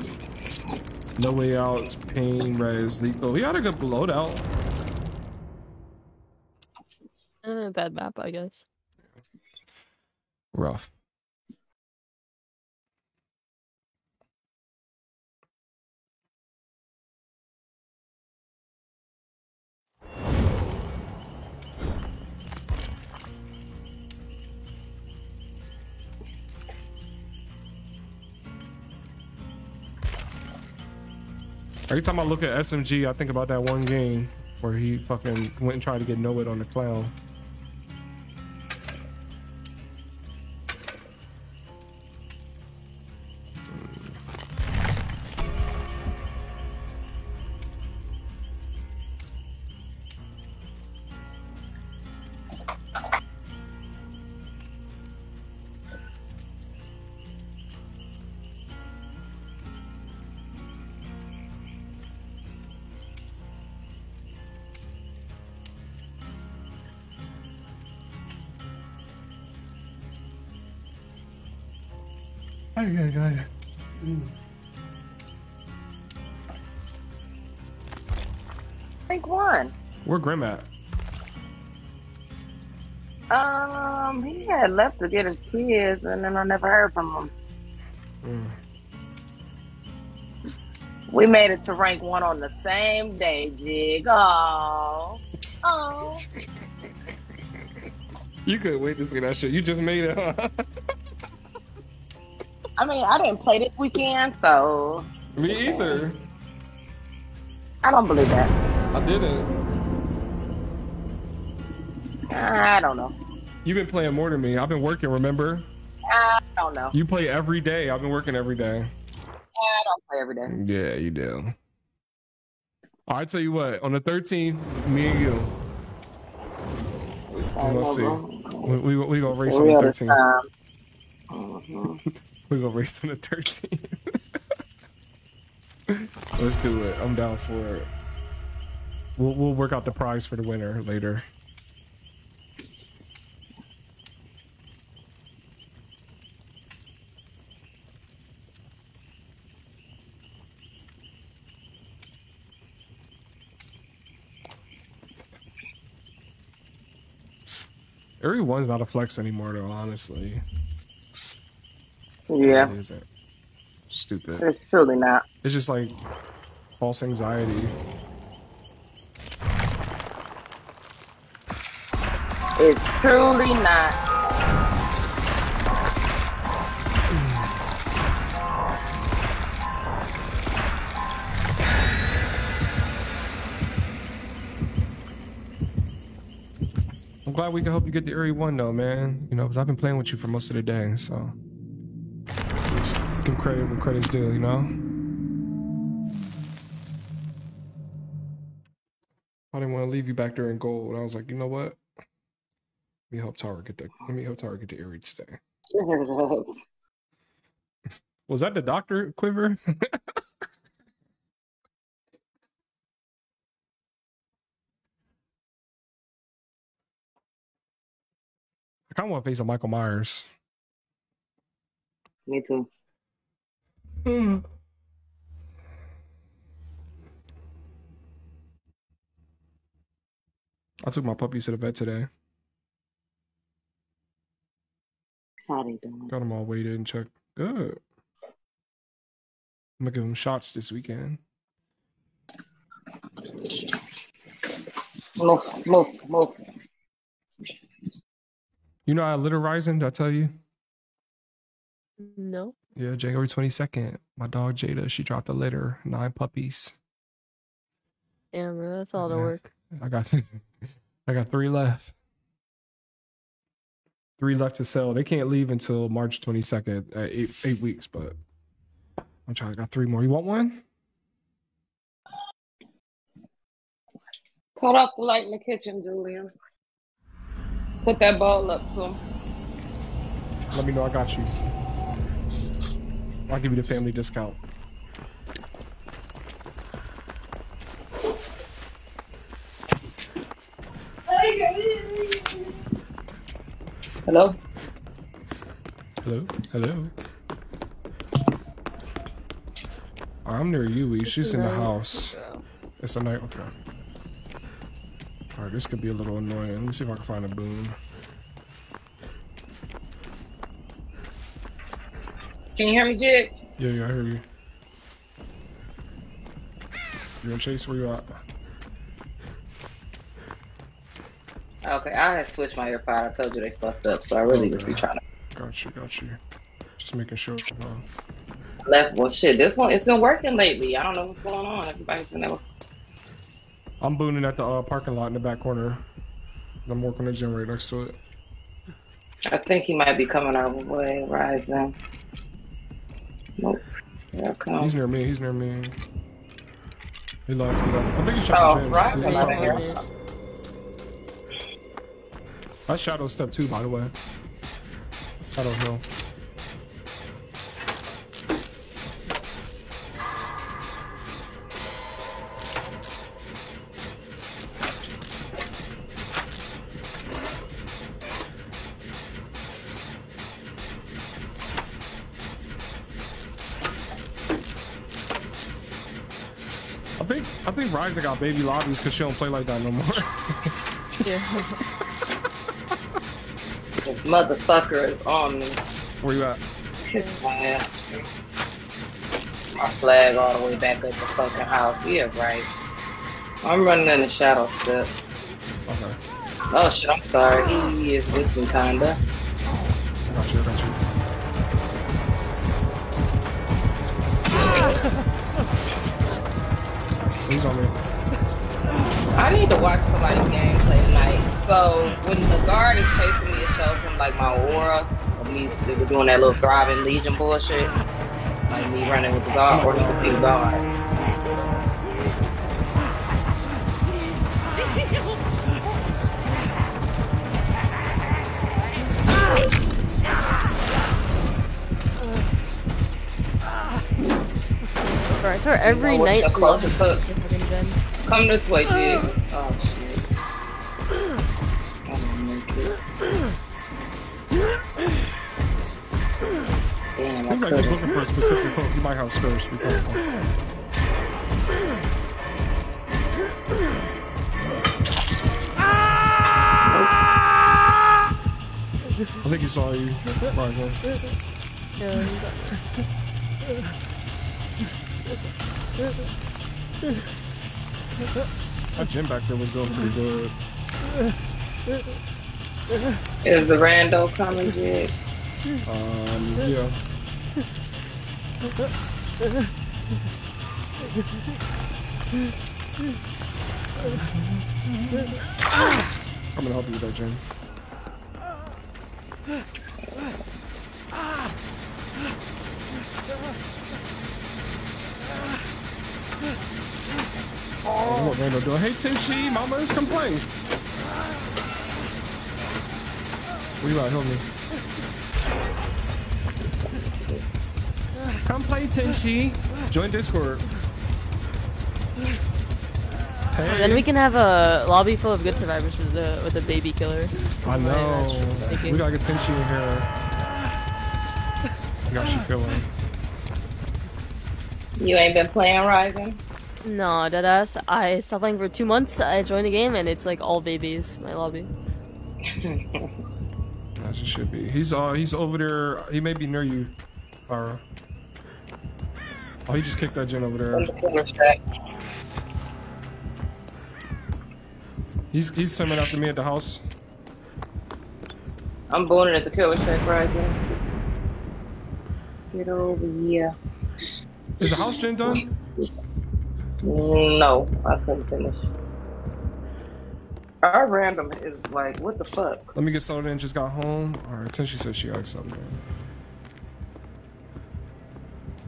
No way out, pain, res, lethal. We had a good loadout. Eh, bad map, I guess. Rough. Every time I look at SMG, I think about that one game where he fucking went and tried to get NOED on the clown. Where Grim at? Um, he had left to get his kids, and then I never heard from him. We made it to rank one on the same day, Jig. Oh, oh. You couldn't wait to see that shit. You just made it, huh? I mean, I didn't play this weekend, so Me either. I don't believe that. I didn't. I don't know. You've been playing more than me. I've been working, remember? I don't know. You play every day. I've been working every day. I don't play every day. Yeah, you do. I tell you what, on the 13th, me and you, let's see. We, we, we gonna race on the Real 13th. time. Mhm. We gonna race on the 13th. Let's do it. I'm down for it. We'll, we'll work out the prize for the winner later. Area one's not a flex anymore, though. Honestly, Yeah, it isn't. Stupid. it's truly not. It's just like false anxiety. It's truly not. Glad we can help you get the Area One though, man. You know, because I've been playing with you for most of the day, so just give credit where credit's due. You know. I didn't want to leave you back there in gold. I was like, you know what? Let me help Tower get the. Let me help Tower get the Area today. Was that the doctor quiver? kind of want to face a Michael Myers. Me too. Hmm. I took my puppies to the vet today. How they doing? Got them all weighed and checked. Good. I'm gonna give them shots this weekend. Move, move, move. You know, I had litter rising. Did I tell you? No. Yeah, January 22nd. My dog Jada, she dropped a litter, nine puppies. Damn, bro, that's all the work. I got, I got three left. Three left to sell. They can't leave until March 22nd, uh, eight eight weeks. But I'm trying. I got three more. You want one? Cut off the light in the kitchen, Julian. Put that ball up to him. Let me know. I got you. I'll give you the family discount. Hello? Hello? Hello? I'm near you. She's in the house. It's a night. Okay. Alright, this could be a little annoying. Let me see if I can find a boon. Can you hear me, Jig? Yeah, yeah, I hear you. You gonna chase? Where you at? Okay, I had switched my AirPod. I told you they fucked up, so I really just be trying to Got you, got you. Just making sure. Left. Well, shit, this one it's been working lately. I don't know what's going on. Everybody's been able. I'm booning at the uh, parking lot in the back corner. I'm working the gym right next to it. I think he might be coming our way. Rising. Nope. He's near me. He's near me. He left. He left. I think he shot Oh, gyms. right. He I'm here. That's Shadow Step 2, by the way. Shadow Hill. I got baby lobbies because she don't play like that no more. Yeah. This motherfucker is on me. Where you at? My ass. My flag all the way back at the fucking house. Yeah, right. I'm running in the shadow step. Okay. Oh shit, I'm sorry. He is with me kinda. He's on me. I need to watch somebody's gameplay tonight. So when the guard is chasing me, it shows him like my aura of me doing that little thriving legion bullshit. Like me running with the guard, or he can see the guard. Bro, I swear every know what's night Come this way, Jig. Oh shit. I'm gonna make it. Damn, He I might be couldn't. looking for a specific hook. You might have skirts. Be careful. I think he saw you, Ryza. Yeah, That gym back there was doing pretty good. Is the rando coming, Jig? Um, yeah. I'm gonna help you with that, Jen. Oh, what Randall doing? Hey, Tishi, Mama is complaining. Where you at? Help me. Come play, Tishi. Join Discord. Hey. Then we can have a lobby full of good survivors with the with a baby killer. I know. We gotta get Tishi in here. I got you feeling. You ain't been playing Rising? No, deadass. I stopped playing for two months. I joined the game and it's like all babies. My lobby. As it should be. He's uh he's over there. He may be near you, Ara. Oh, he just kicked that gen over On there. the cooler shack. He's he's swimming after me at the house. I'm boning at the killer shack, Rising. Get over here. Is the house gen done? No, I couldn't finish. Our random is like, what the fuck? Let me get settled in. Just got home. All right. Tishi said she got something.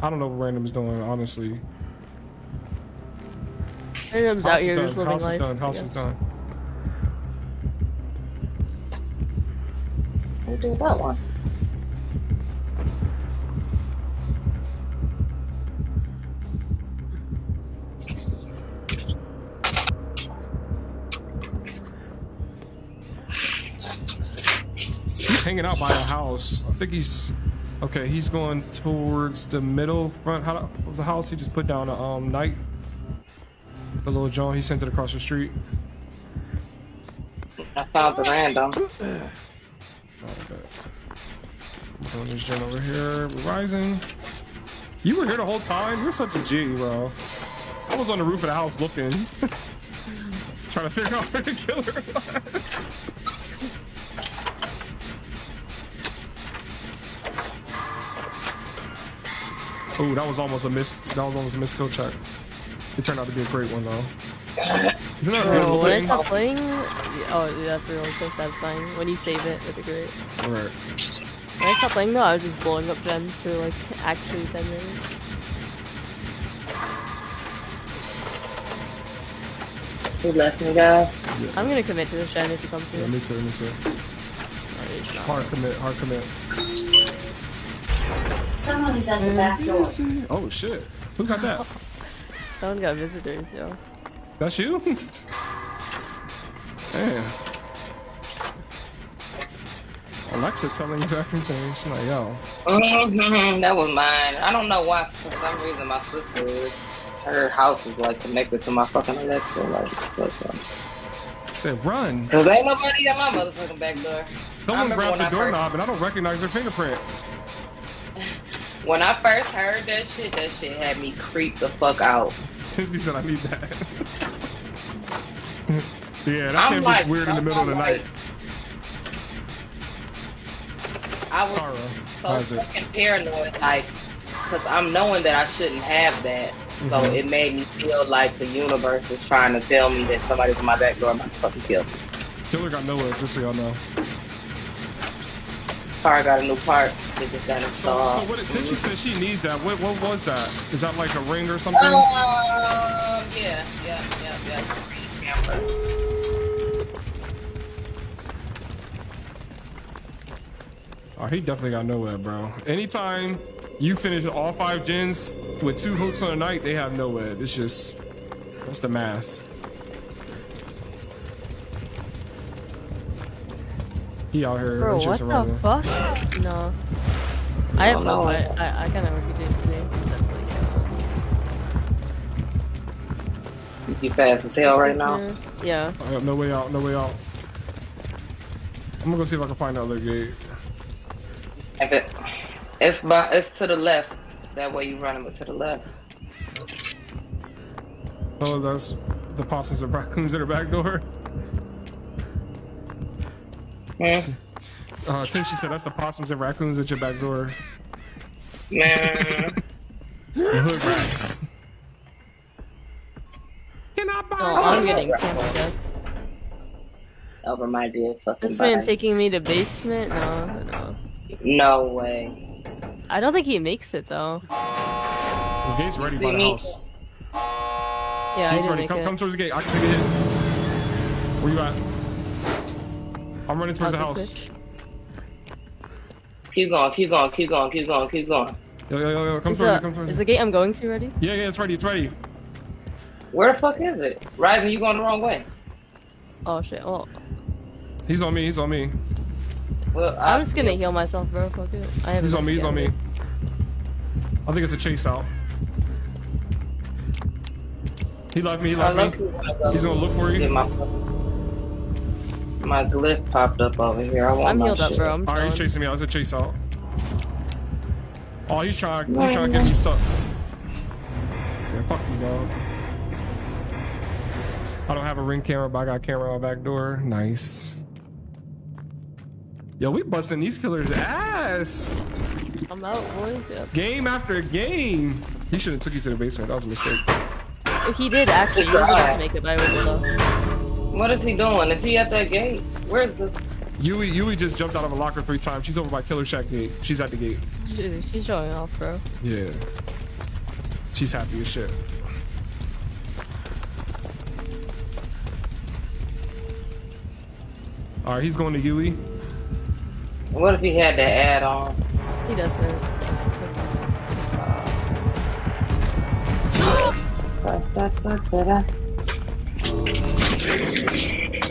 I don't know what random's doing, honestly. Random's out House here is just done. living House life. is done. House I is guess. done. Who did that one? He's hanging out by the house. I think he's okay. He's going towards the middle front of the house. He just put down a um night. The little John. He sent it across the street. I found the random. Doing this gen over here. We're rising. You were here the whole time. You're such a G, bro. I was on the roof of the house looking, trying to figure out where the killer was. Oh, that was almost a miss. That was almost a miss skill check. It turned out to be a great one though. Isn't that a Bro, beautiful when I thing? stop playing, oh, yeah, that's really so satisfying. When you save it with a great. Alright. When I stopped playing though, I was just blowing up gems for like actually 10 minutes. Who left me, guys? I'm gonna commit to this gen if you come to Yeah, it. me too, me too. Hard commit, hard commit. Someone is at the back door. NBC. Oh shit. Who got that? Someone got visitors, yo. That's you? Damn. Alexa telling you everything. She's like, yo. hmm that was mine. I don't know why. For some reason, my sister her house is like connected to my fucking Alexa. Like, what the- I said run. Cause ain't nobody at my motherfucking back door. Someone grabbed the doorknob and I don't recognize her fingerprint. When I first heard that shit, that shit had me creep the fuck out. Tinsky said I need that. yeah, that I'm can't like, be weird in the middle of the I'm night. I was Tara, so how's it? fucking paranoid, like, cause I'm knowing that I shouldn't have that. So Mhm. it made me feel like the universe was trying to tell me that somebody's at my back door about to fucking kill me. Killer got nowhere, just so y'all know. Tara got a new part. They just got So, installed. so what? Tinsky said she needs that. What, what was that? Is that like a ring or something? Um, yeah, yeah, yeah, yeah. Cameras. Oh, he definitely got nowhere, bro. Anytime you finish all five gens with two hooks on a night, they have nowhere. It's just that's the math. He out here Bro, what the around. fuck? No. I have no. fun, but I, I kind of refugees today. That's like. Uh, you fast as hell right now. Yeah. I got no way out, no way out. I'm gonna go see if I can find the other gate. If it, it's by, it's to the left. That way you running, but to the left. Oh, that's the possums and raccoons at her back door. Hmm? Uh, Tish, she said that's the possums and raccoons at your back door. Man, The hood rats. Can I buy Oh, I'm getting camera death. over my dead fucking This man body. taking me to basement? No, no. No way. I don't think he makes it though. The gate's ready by the me? house. Yeah, I Gate's didn't ready. make Come, it. come towards the gate. I can take a hit. Where you at? I'm running towards the house. this. Keep going, keep going, keep going, keep going, keep going. Yo, yo, yo, yo, come Is towards me, the, come towards is the gate I'm going to ready? Yeah, yeah, it's ready, it's ready. Where the fuck is it? Rising, you going the wrong way. Oh shit. Well, He's on me, he's on me. Well, I, I'm just gonna heal myself, bro. Fuck it. I have He's on me, he's on me. I think it's a chase out. He left me, he left me. He's gonna look for you. Get my my glyph popped up over here. I want I'm my healed up, shit. bro. I'm Alright, he's chasing me out. It's a chase out. Oh, he's trying, he's trying to get me stuck. Yeah, fuck you, dog. I don't have a ring camera, but I got a camera on my back door. Nice. Yo, we busting these killers' ass. I'm out, boys. Yep. Game after game. He should have took you to the basement. That was a mistake. He did actually. He was able to make it by with stuff. What is he doing? Is he at that gate? Where's the? Yui, Yui just jumped out of a locker three times. She's over by Killer Shack gate. She's at the gate. Dude, she's showing off, bro. Yeah. She's happy as shit. All right, he's going to Yui. What if he had that add on? He doesn't.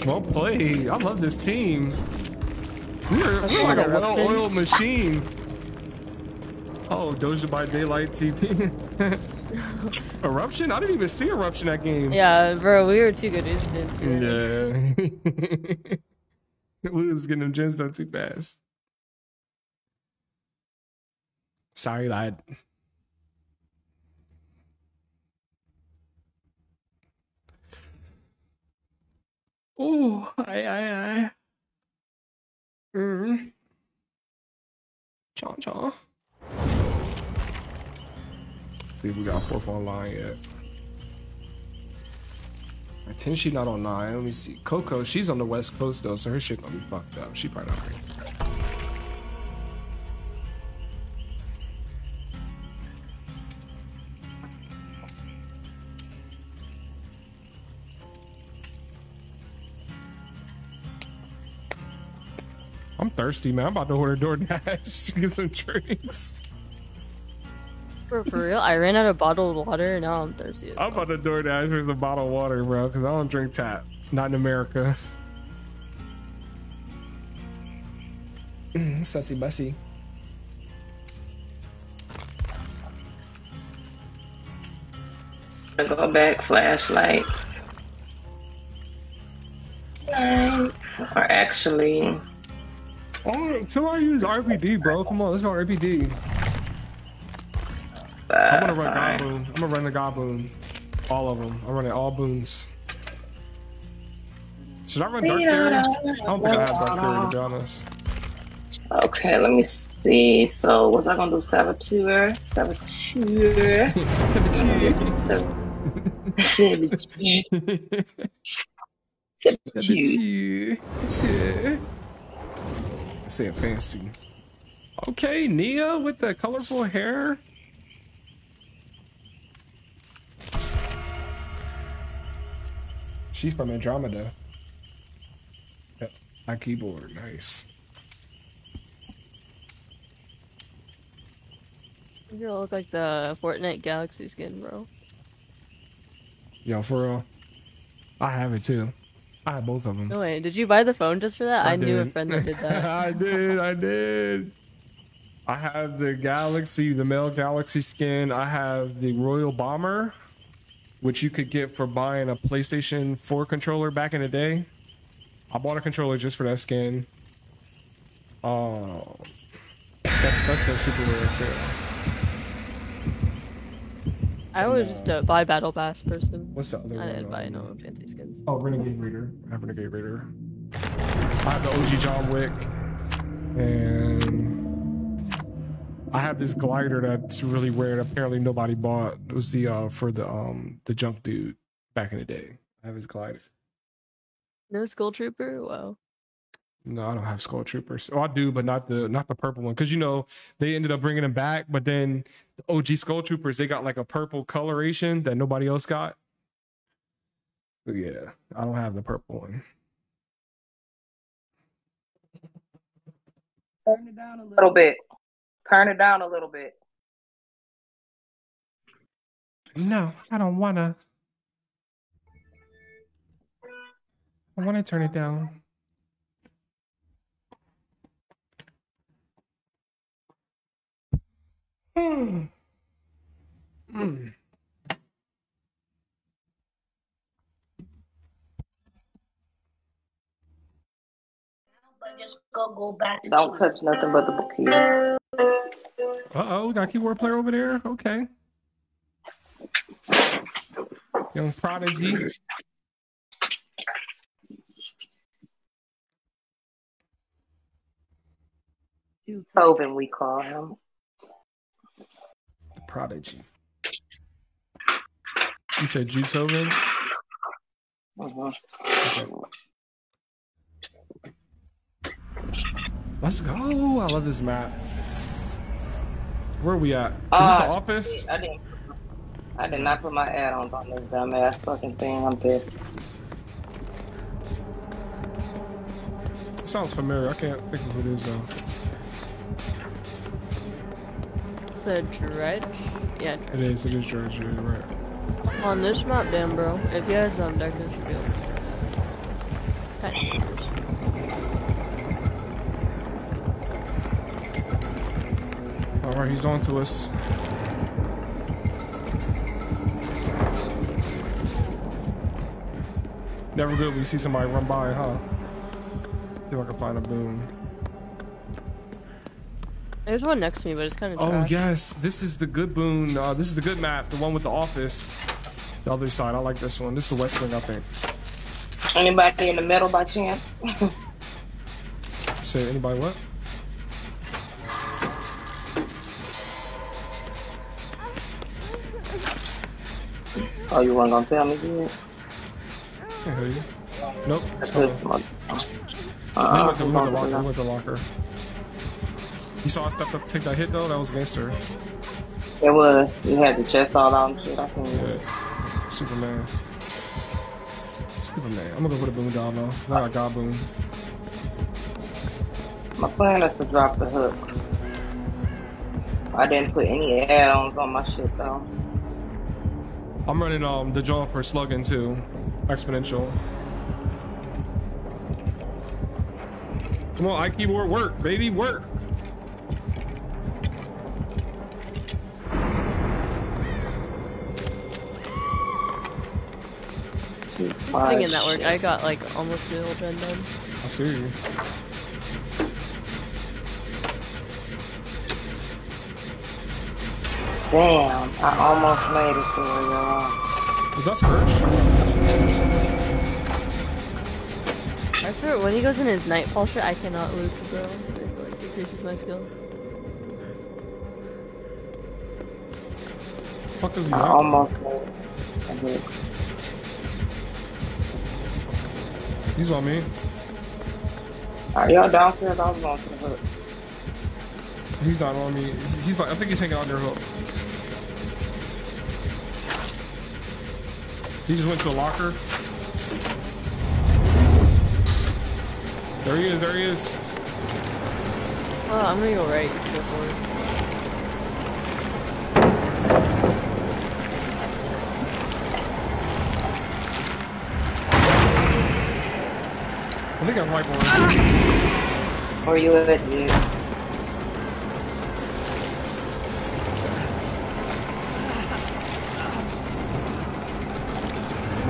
Well played. I love this team. We're, we're like a well-oiled machine. Oh, Doja by Daylight TP. Eruption? I didn't even see Eruption that game. Yeah, bro, we were too good. We just didn't. Yeah. we was getting them gens done too fast. Sorry, lad. Oh, aye, aye, aye. Mm. Cha cha. See we got fourth online yet. I think she not on nine. Let me see. Coco, she's on the west coast though, so her shit gonna be fucked up. She probably not. I'm thirsty, man. I'm about to order DoorDash to get some drinks. Bro, for real, I ran out of bottled water and now I'm thirsty. As I'm about to DoorDash for some bottled water, bro, because I don't drink tap. Not in America. Mm, Sussy bussy. gonna go back. Flashlights. Lights. Or actually, Oh, somebody use RPD, bro. Come on, let's go RPD. I'm gonna run uh, Goboon. I'm gonna run the Goboon. All of them. I'm running all boons. Should I run Dark Theory? I don't think I have Dark Theory to be honest. Okay, let me see. So, what's I gonna do? Saboteur? Saboteur. Saboteur, saboteur, saboteur, saboteur. Say it fancy. Okay, Nia with the colorful hair. She's from Andromeda. Yep, my keyboard, nice. You look like the Fortnite Galaxy skin, bro. Yo, for real. I have it too. I have both of them. No way. Did you buy the phone just for that? I, knew a friend that did that. I did, I did. I have the Galaxy, the male Galaxy skin. I have the Royal Bomber, which you could get for buying a PlayStation 4 controller back in the day. I bought a controller just for that skin. Oh, that, that's got super rare too. I was just a buy battle pass person. What's the other I one? didn't buy no fancy skins. Oh, Renegade Raider. I have Renegade Raider. I have the OG John Wick. And I have this glider that's really rare that apparently nobody bought. It was the uh for the um the junk dude back in the day. I have his glider. No Skull Trooper? Wow. No, I don't have Skull Troopers. Oh, I do, but not the not the purple one. Cause you know they ended up bringing them back, but then the OG Skull Troopers they got like a purple coloration that nobody else got. Yeah, I don't have the purple one. Turn it down a little bit. Turn it down a little bit. No, I don't wanna. I wanna turn it down. Mm. Just go go back. Don't touch nothing but the bouquet. Uh oh, we got a keyboard player over there. Okay. Young prodigy. Tobin, we call him. Prodigy. You said Jutoven? Mhm. Okay. Let's go. I love this map. Where are we at? Is this Uh, office? I didn't. I did not put my add-ons on this dumbass fucking thing. I'm pissed. It sounds familiar. I can't think of what it is though. The dredge? Yeah, It dredge. is. It is Georgia. You're right. On this map, damn bro. If you guys um darkness should be able to that. All right, he's on to us. Never good when you see somebody run by, huh? See if I can find a boon. There's one next to me, but it's kind of Oh trash. yes, this is the good boon. Uh, this is the good map, the one with the office. The other side, I like this one. This is the West Wing, I think. Anybody in the middle by chance? Say anybody what? oh, you weren't gonna tell me yet? Can't hear you. Nope. That's Sorry. this mother- We Uh-uh, went to, we went to I'm locker. gonna- We went locker. You saw I stepped up to take that hit though. That was against her. It was. You had the chest all out and shit. I can Yeah. Superman. Superman. I'm gonna go put a boon though. Not a god boon. My plan is to drop the hook. I didn't put any add-ons on my shit though. I'm running um the jump for slugging too. Exponential. Come on, I keyboard work, baby, work. Speaking of network, I got like almost the whole gen done. I see you. Damn, I almost made it to where y'all. Is that Scourge? I swear, when he goes in his nightfall shit, I cannot loot the bro. It like decreases my skill. Fuck is he I at? almost made it. He's on me. Are y'all downstairs? I was going to the hood. He's not on me. He's like, I think he's hanging on near hook. He just went to a locker. There he is, there he is. Oh, I'm gonna go right. Go forward. I I'm right for Where you at?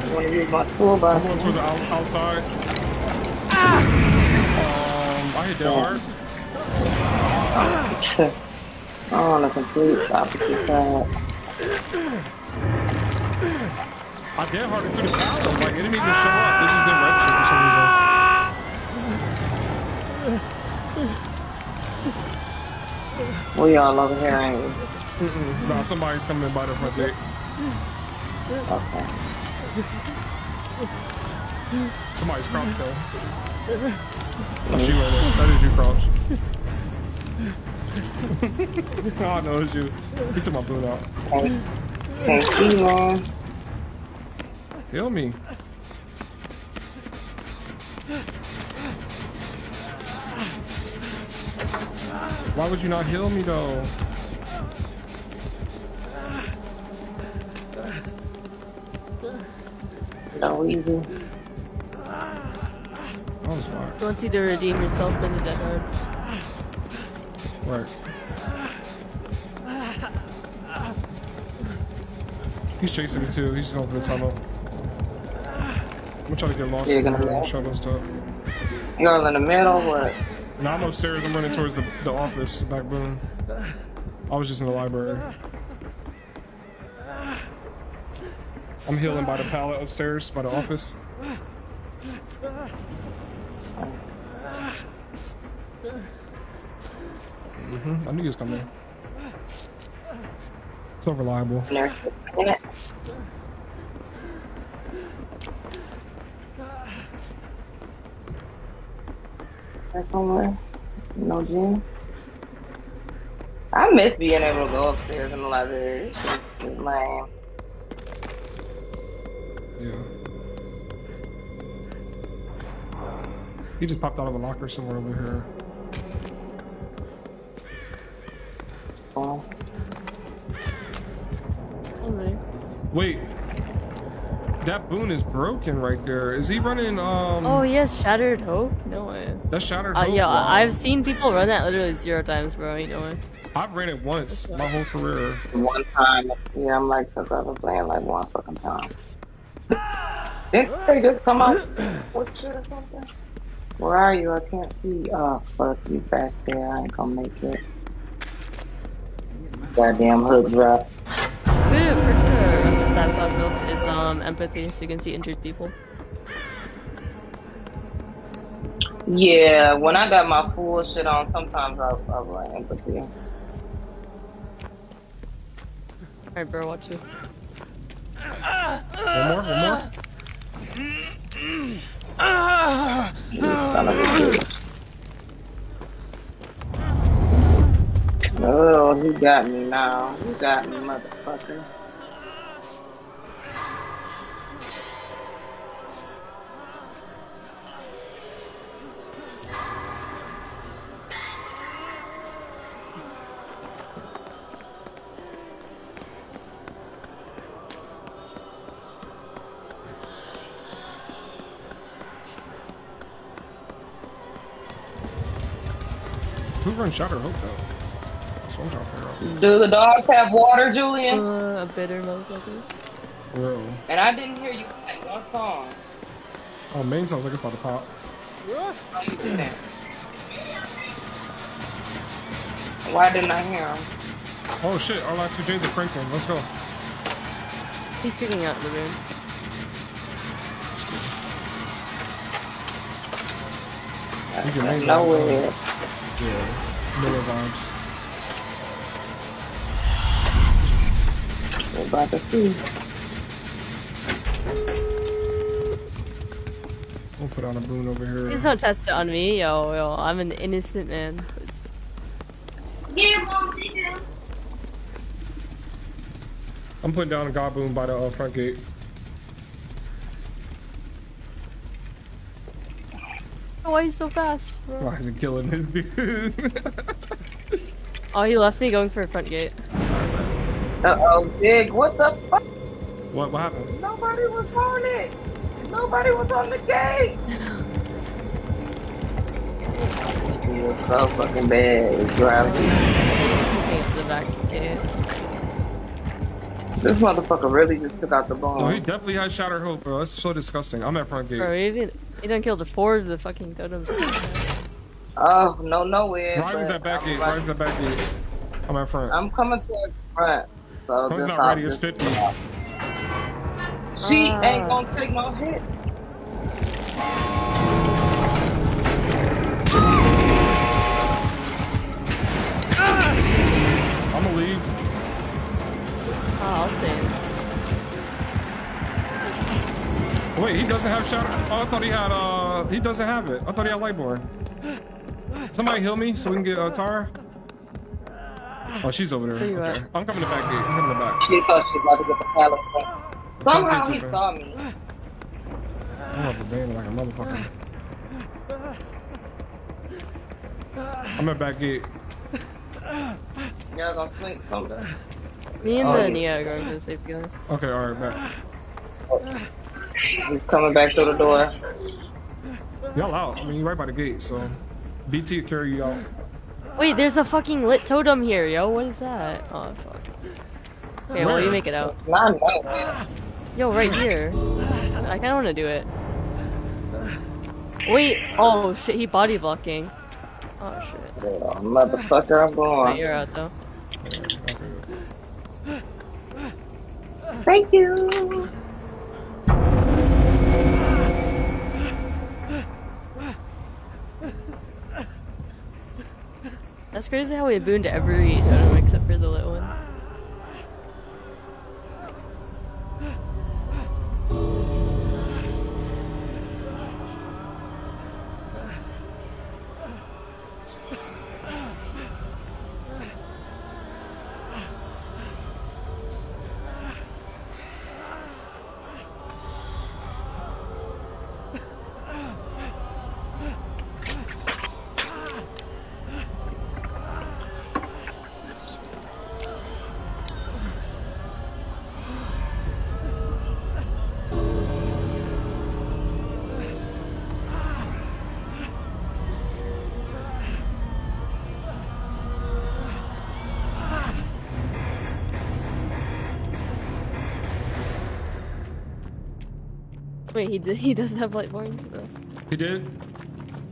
You wanna use my tool I'm going toward the out, outside. Um, I hit that hard. I'm on a complete opposite side. I did hard through the power. Like, it didn't even show up. This has been registered for some reason. We all over here, ain't we? Mm-mm. Nah, somebody's coming by the front gate. Okay. Somebody's crouched though. Oh, That's you right there. That is you crouched. oh, know it's you. He took my boot out. Can't, can't man. Heal me. Why would you not heal me though? No easy. I was fine. He wants you to redeem yourself in the dead hard. Right. He's chasing me too. He's just going for the tunnel. I'm gonna try to get lost Yeah, in gonna there and go. shut us up. You're in the middle, what? Now I'm upstairs. I'm running towards the, the office, back room. I was just in the library. I'm healing by the pallet upstairs, by the office. Mm-hmm. I knew he was coming. So reliable. Nurse, in it. There somewhere? No gym? I miss being able to go upstairs in the library. It's just lame. Yeah. He just popped out of a locker somewhere over here. Oh. Alright. Wait. That boon is broken right there. Is he running um Oh yes, Shattered Hope? No way. that's shattered Uh, hope? yeah, Wow. I've seen people run that literally zero times, bro. Ain't no way. I've ran it once my whole career. one time, yeah, I'm like, since I've been playing like one fucking time. Didn't they just come out with shit or something? Where are you? I can't see. Oh, fuck you back there. I ain't gonna make it. Goddamn hood drop. Good perks are sabotage builds is um empathy, so you can see injured people. Yeah, when I got my full shit on, sometimes I'll, I'll run empathy. Alright, bro, watch this. One more, one more. You son of a bitch. Oh, he got me now. He got me, motherfucker. Who runs Shatter Hope though? That's what I'm trying to. Do the dogs have water, Julian? Uh, a bitter motherfucker. Real. And I didn't hear you play one song. Oh, main sounds like it's about to pop. How you do that? Why didn't I hear him? Oh shit, our last two J's are pranking. Let's go. He's kicking out the room. You can make Nowhere. Yeah. Miller vibes. We're about to see. We'll put on a boon over here. Please don't test it on me, yo, yo. I'm an innocent man. It's, Yeah, mom. I'm putting down a god boon by the uh, front gate. Why are you so fast? bro? Why is he killing this dude? Oh, he left me going for a front gate. Uh oh, Dig, what the fuck? what what happened? Nobody was on it. Nobody was on the gate. It was so fucking bad. It drives me. Kicking up the back gate. This motherfucker really just took out the bomb. No, he definitely has Shatter Hope, bro. That's so disgusting. I'm at front gate. Bro, he, even, he done killed four of the fucking totems. Oh, no, nowhere. Ryzen's but at back gate. like- Ryzen's at back gate. I'm at front. I'm coming towards the front. So He's not ready. I'll It's 50. She Ah. ain't gonna take no hit. Oh, I'll stay. Wait, he doesn't have Shatter. Oh, I thought he had. Uh, he doesn't have it. I thought he had Lightborn. Somebody heal me so we can get uh, Tara. Oh, she's over there. Where Okay. I'm coming to back gate. I'm coming to back. She thought she was about to get the palace. Somehow he okay. saw me. I'm up a bang like a motherfucker. I'm at back gate. Y'all gonna swing something. Me and Oh, the yeah. Nia are going to the safe together. Okay, all right, back. He's coming back through the door. Y'all out. I mean, you're right by the gate, so BT will carry you out. Wait, there's a fucking lit totem here, yo. What is that? Oh, fuck. Okay, well, you make it out. Not. Yo, right here. I kinda wanna do it. Wait, oh shit, he body blocking. Oh shit. Motherfucker, I'm Wait, going. you're out though. Thank you. That's crazy how we booned every totem except for the lit one. Wait, he, d- he does have Lightborn? Oh, He did?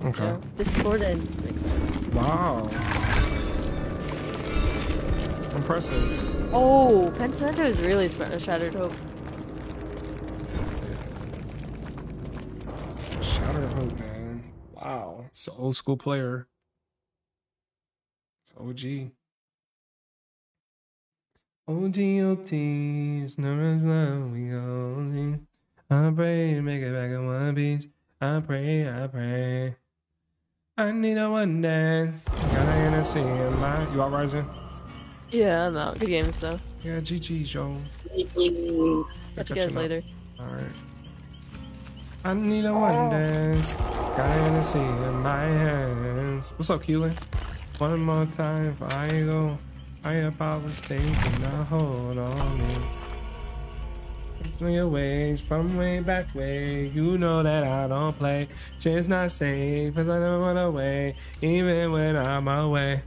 Okay. yeah. Discordance makes sense. Wow. Impressive. Oh, Pentimento is really sp- a Shattered Hope. Shatter Hope, man. Wow. It's an old school player. It's OG. OG, OT, it's never love, we OG. I pray to make it back in one piece. I pray, I pray. I need a one dance. Get to see him. Bye. You out rising? Yeah, I'm out. Good game stuff. Yeah, GG's, yo. Catch you guys later. Alright. I need a one dance. Gotta see in my hands. What's up, Keelan? One more time before I go. Higher powers taking a hold on me. From your ways, from way back way, you know that I don't play. Shit's not safe, cause I never run away, even when I'm away.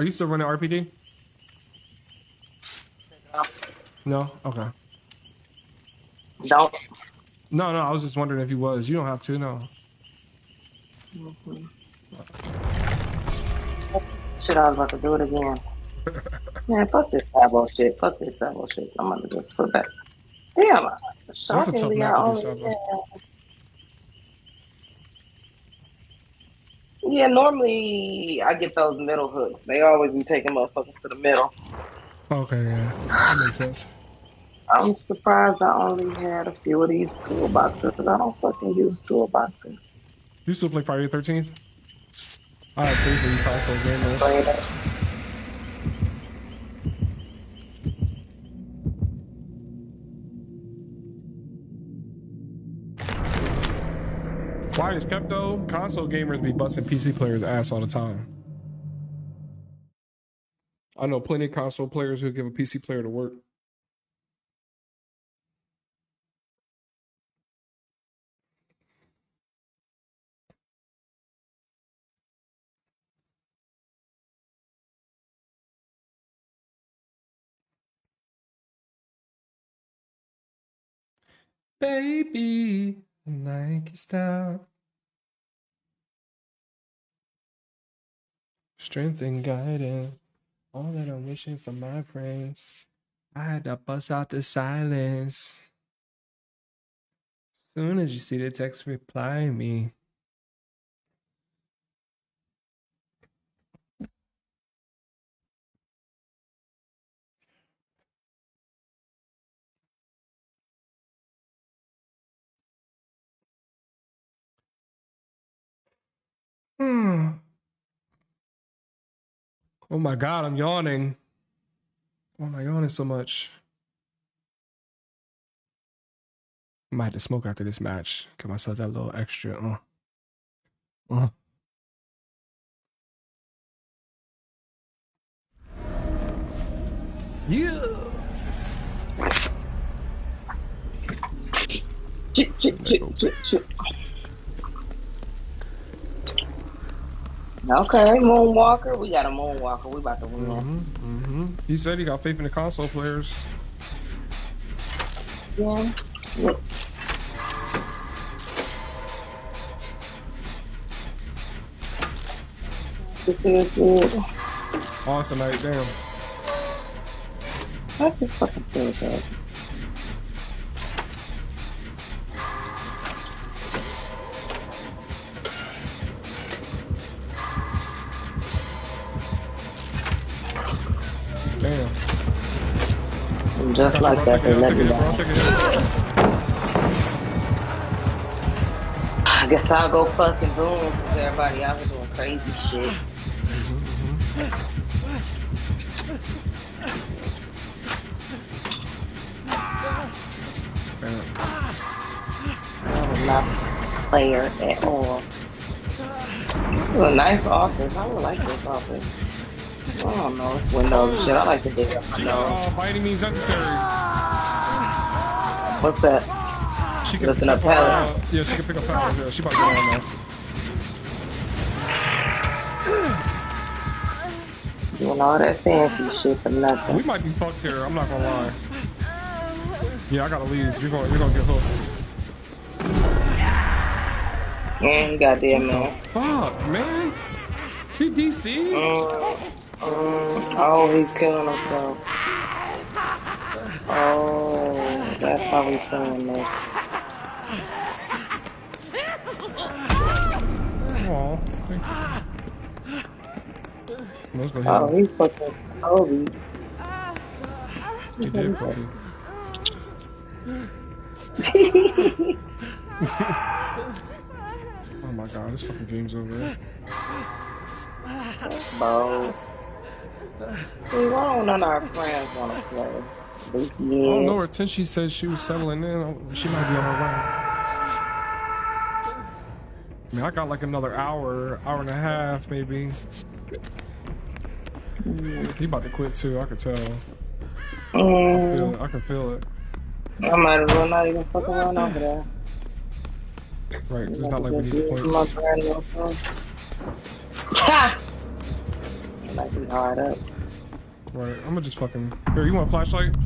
Are you still running RPD? No. Okay. Don't. No, no. I was just wondering if you was. You don't have to. No. Mm-hmm. Shit, I was about to do it again. Man, fuck this Sabo shit. Fuck this Sabo shit. I'm gonna just put back. Damn, That's a tough shockingly, I only Sabo. have- Yeah, normally I get those middle hooks. They always be taking motherfuckers to the middle. Okay. Yeah. That makes sense. I'm surprised I only had a few of these toolboxes because I don't fucking use toolboxes. You still play Friday the Thirteenth? I have three for you console gamers. Why is kept though? Console gamers be busting PC players' ass all the time. I know plenty of console players who give a PC player to work. Baby, like your Strength and guidance, all that I'm wishing for my friends. I had to bust out the silence. Soon as you see the text, reply me. Hmm. Oh my god, I'm yawning. Why am I yawning so much? I might have to smoke after this match. Give myself that little extra. Uh. Uh. Yeah. Okay, Moonwalker. We got a Moonwalker. We about to win. hmm hmm He said he got faith in the console players. Yeah. Yeah. This is good. Awesome night, damn. I just fucking feel good. Damn. Just like that, they let me down. Take it, bro. I guess I'll go fucking boon because everybody else here doing crazy shit. Not a player at all. This is a nice office. I would like this office. I don't know. Windows shit. I like She windows. got uh, by any means necessary. What's that? She can pick up up, uh, yeah, she can pick up pallets. Yeah, she about to get on there. Doing all that fancy shit for We might be fucked here. I'm not gonna lie. Yeah, I gotta leave. You're gonna, you're gonna get hooked. And goddamn man. Fuck, man. TDC? Mm, mm, oh, he's killing himself. Oh, that's how we feeling this. Aw, thank you. Let's go Oh, ahead. he's fucking Kobe. He did, Cody. Oh my god, this fucking game's over. Bo. See, why don't none of our friends want to play? Lucy I don't know her she said she was settling in. She might be on her way. I mean, I got like another hour, hour and a half, maybe. He about to quit too. I could tell. Mm. I can feel it. I might as well not even fuck around over there. Right, it's not like we need points. brand new phone. Ha! Up. Right, I'm gonna just fucking. Here, you want a flashlight?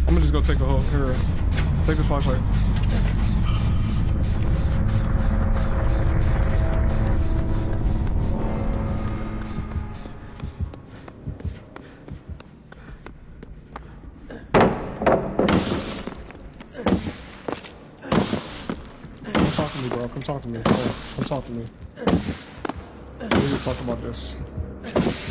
I'm gonna just go take a hook. Here, take this flashlight. Come talk to me, bro. Come talk to me. Come talk to me. We need to talk about this. Thank you.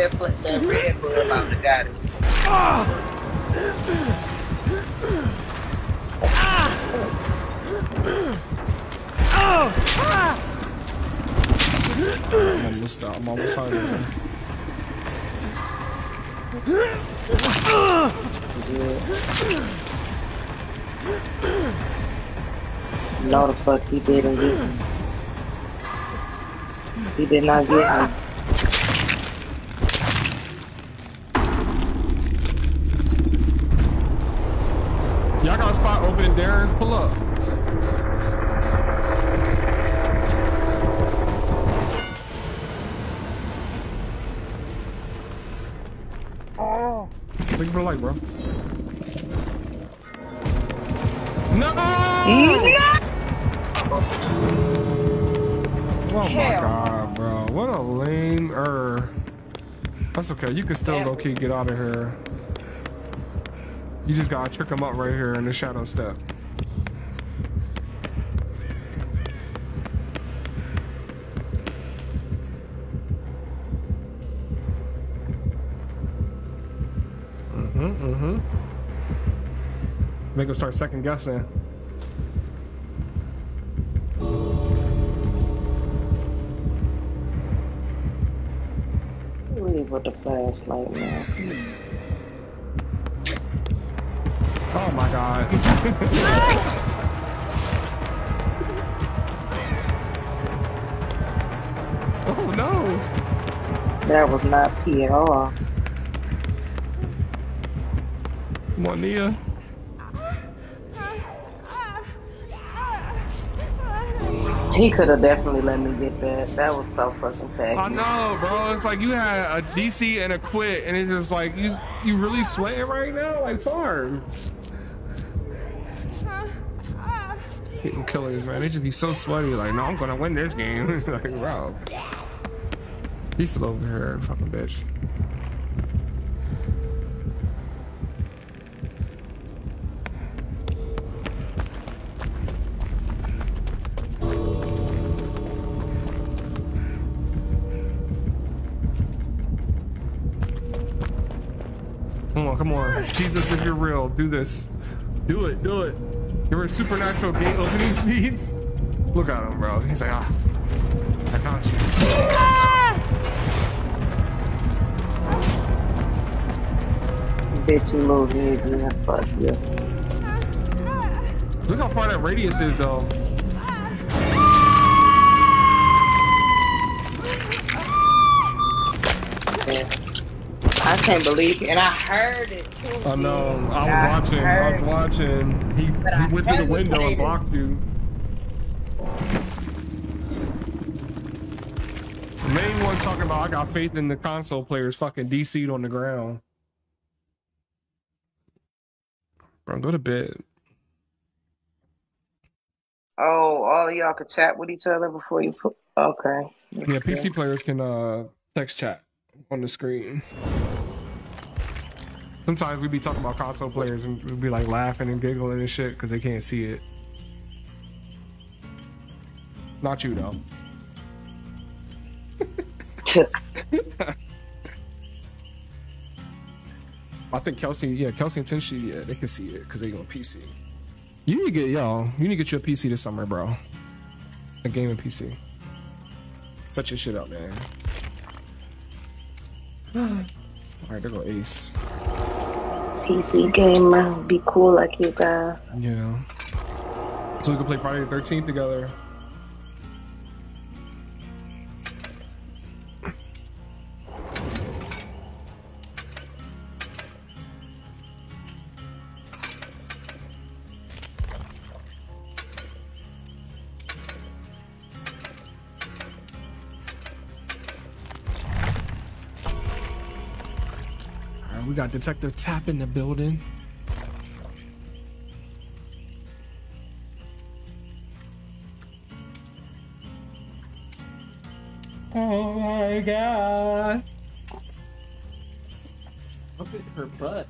Red that red got it. I'm almost out. I'm almost out. Man. No, the fuck he didn't get me. He did not get. Y'all spot Darren? Pull up. Oh. Look for the light, bro. No! no! Oh my god, bro. What a lame er. That's okay. You can still Yeah. low key get out of here. You just gotta trick him up right here in the shadow step. Mm-hmm, mm-hmm. Make him start second guessing. Leave with the flashlight, man. Oh my god. oh no. That was not P at all. Come on, Nia. He could have definitely let me get that. That was so fucking I know, bro. It's like you had a DC and a quit, and it's just like you you really sweating right now, like farm. Hitting killers, man. They just be so sweaty. Like, no, I'm gonna win this game. Like, bro. He's still over here, fucking bitch. Come on, come on. Jesus, if you're real, do this. Do it, do it. You're a supernatural gate opening speeds. Look at him, bro. He's like, ah, I got you. Bitch, you move me again. Fuck you. Look how far that radius is, though. Can't believe it. And I heard it too. I know. I was watching. I was watching. He, But he I went through the window and blocked you. The main one talking about I got faith in the console players fucking DC'd on the ground. Bro, go to bed. Oh, all of y'all could chat with each other before you put. Okay. Yeah, PC players can uh text chat on the screen. Sometimes we be talking about console players and we be like laughing and giggling and shit because they can't see it. Not you though. I think Kelsey, yeah, Kelsey and yeah, they can see it because they on PC. You need to get y'all. you need to get you a PC this summer, bro. A gaming PC. Set your shit up, man. All right, there go Ace. PC gamer be cool like you guys. Yeah. So we can play Friday the 13th together. We got Detective Tapp in the building. Oh my god. Look at her butt.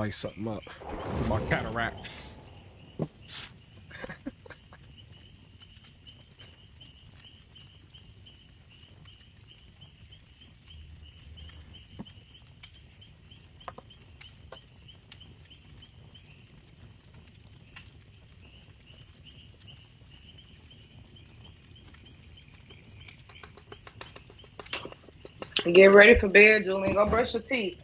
Light something up. My cataracts. Get ready for bed, Julian. Go brush your teeth.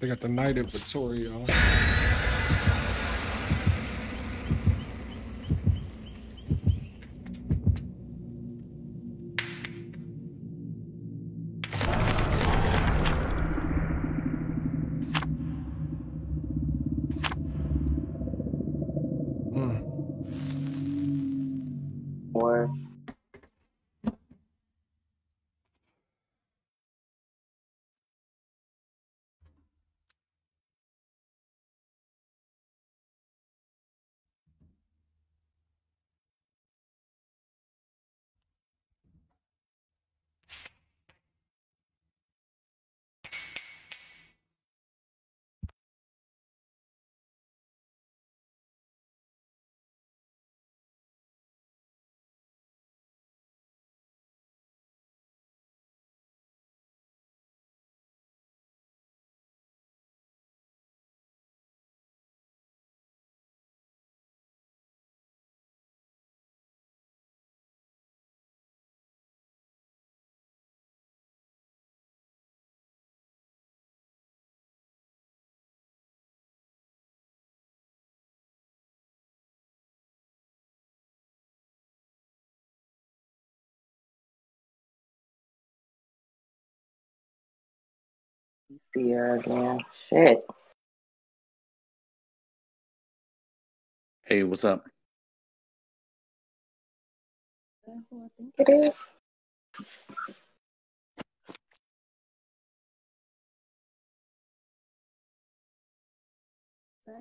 They got the Knight of Victoria. See her again. Shit. Hey, what's up? I think it is.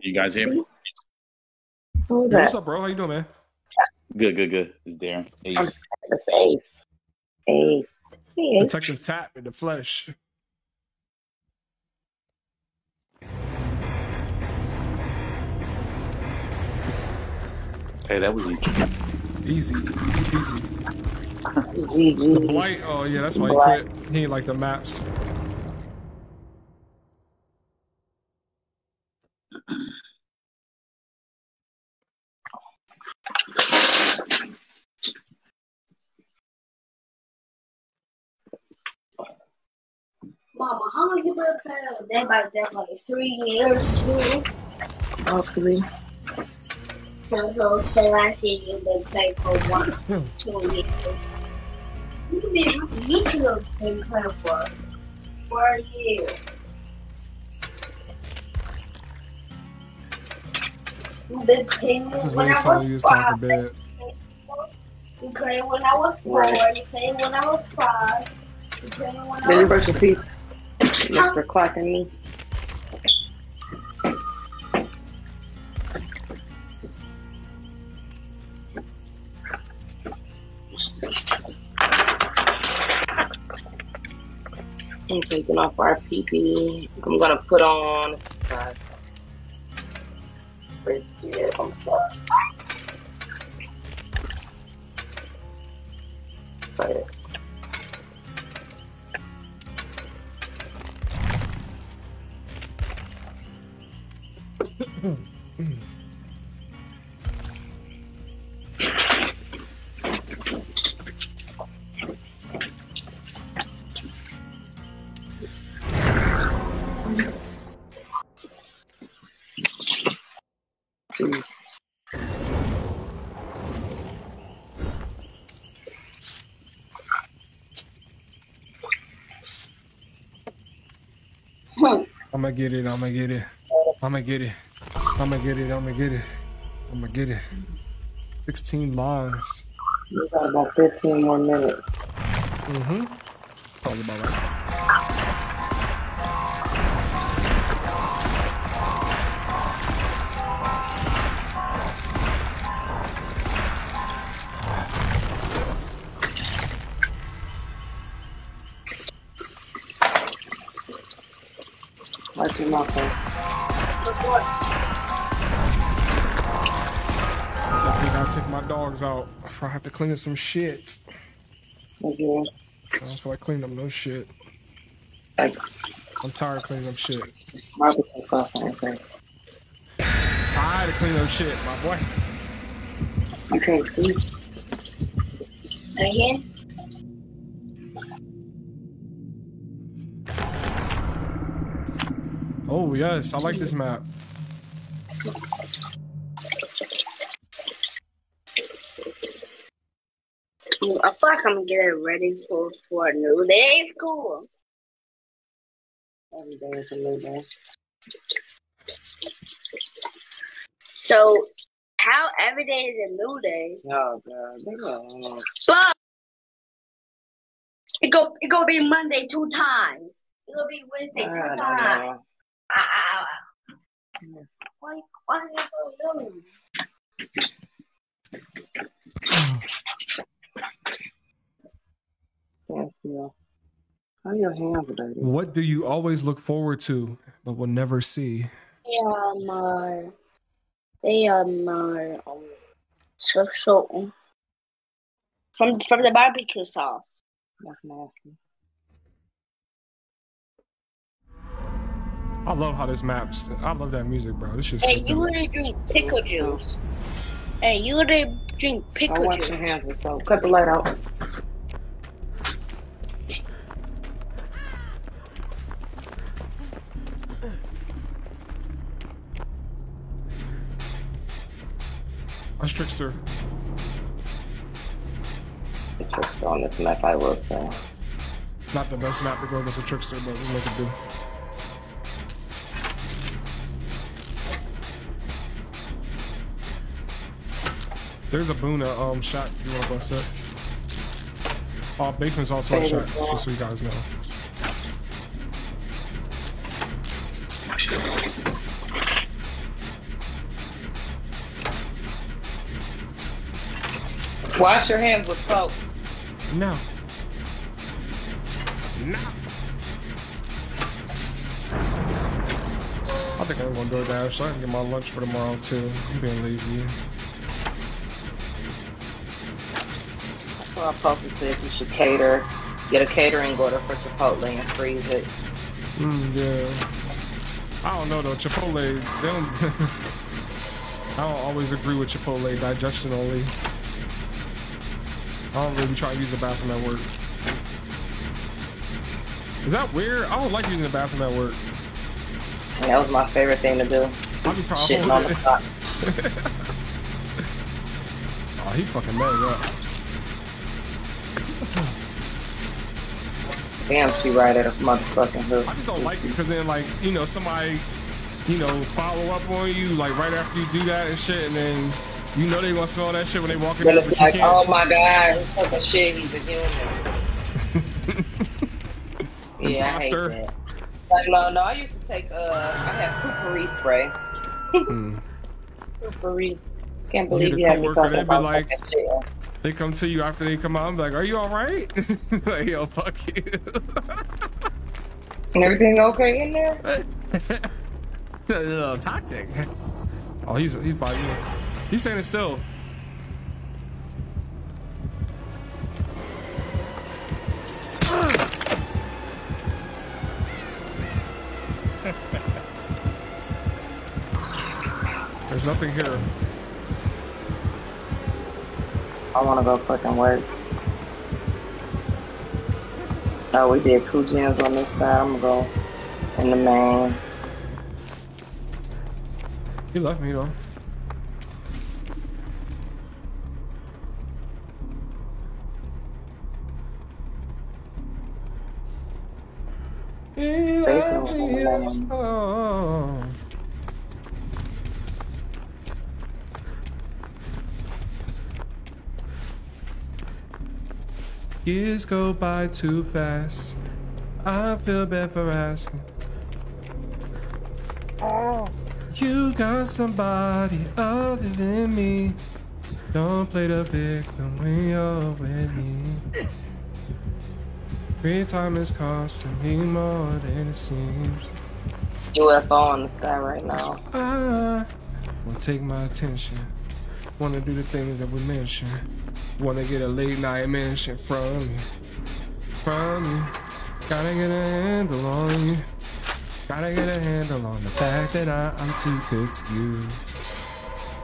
You guys hear me? Who was Hey, what's up, bro? How you doing, man? Good, good, good. It's Darren. Ace. It's Ace. Ace. Hey, Ace. Detective Tapp in the flesh. Hey, that was easy. Easy, easy peasy. The blight. Oh yeah, that's why he quit. He ain't like the maps. Mama, how long you been playing Dead by Dead? Like three years, two. Hopefully. So, so the last year you've been playing for one, two years. You can be, you should have been playing for for a year. You've been is when I was you five. You played when I was four. You played when I was five. You played when I was. Did you brush your teeth? Just for clocking me. Taking off our PP. I'm gonna put on. Uh, yeah, I'm sorry. I'ma get it, I'ma get it. I'ma get it. I'ma get it, I'ma get it. I'ma get it. 16 lines. we got about 15 more minutes. Mm-hmm. Sounds about right. Gotta take my dogs out before I have to clean up some shit. Again. I don't feel like cleaning up no shit. I'm tired of cleaning up shit. my face off my face. Tired of cleaning up shit, my boy. You can't see. again. Oh yes, I like this map. I feel like I'm getting ready for for a new day school. Every day is a new day. So how every day is a new day? Oh, God. But it go it gonna be Monday two times. It gonna be Wednesday two times. know. Ah, ah, ah. Why why you so? Can't feel. How your hands dirty? What do you always look forward to but will never see? They um are they um are um so so from from the barbecue sauce. That's nasty. I love how this maps. I love that music, bro. This shit's Hey, so you dope. wanna drink pickle juice? Hey, you wanna drink Don't pickle wash juice? your hands with soap. Cut the light out. That's Trickster. It's just on this map, I will say. Not the best map to go against a Trickster, but we'll make it do. There's a Boona um shot you want to bust it. Uh, basement's also a shot, just so you guys know. Wash your hands with soap. No. No. I think I'm gonna do that so I can get my lunch for tomorrow too. I'm being lazy. I posted said you should cater, get a catering order for Chipotle and freeze it. Mm, yeah. I don't know though. Chipotle, they don't. I don't always agree with Chipotle digestionally. I don't really try to use the bathroom at work. Is that weird? I don't like using the bathroom at work. And that was my favorite thing to do. I be Shitting on the clock. Oh, he fucking mad up. Damn, she right at a motherfucking hook. I just don't like it because then like you know somebody you know follow up on you like right after you do that and shit, and then you know they gonna smell that shit when they walk in Then there, it's but you like, oh can't. my god, he's fucking shit, he's a human. yeah, I hate that. Like, no, no, I used to take, uh, I had poopery spray. Hmm. Poopery. Can't believe you had me coworker, talking be about like- fucking shit. They come to you after they come out. I'm like, are you all right? like, yo, fuck you. And everything okay in there? a little toxic. Oh, he's he's by you. He's standing still. There's nothing here. I wanna go fucking work. Oh, we did two gens on this side. I'm gonna go in the main. He left me though. He left me alone. Years go by too fast. I feel bad for asking. Oh. You got somebody other than me. Don't play the victim when you're with me. Free time is costing me more than it seems. UFO on the sky right now. I will take my attention. Wanna do the things that we mentioned. Wanna get a late night mention from you. From you. Gotta get a handle on you. Gotta get a handle on the fact that I, I'm too good to you.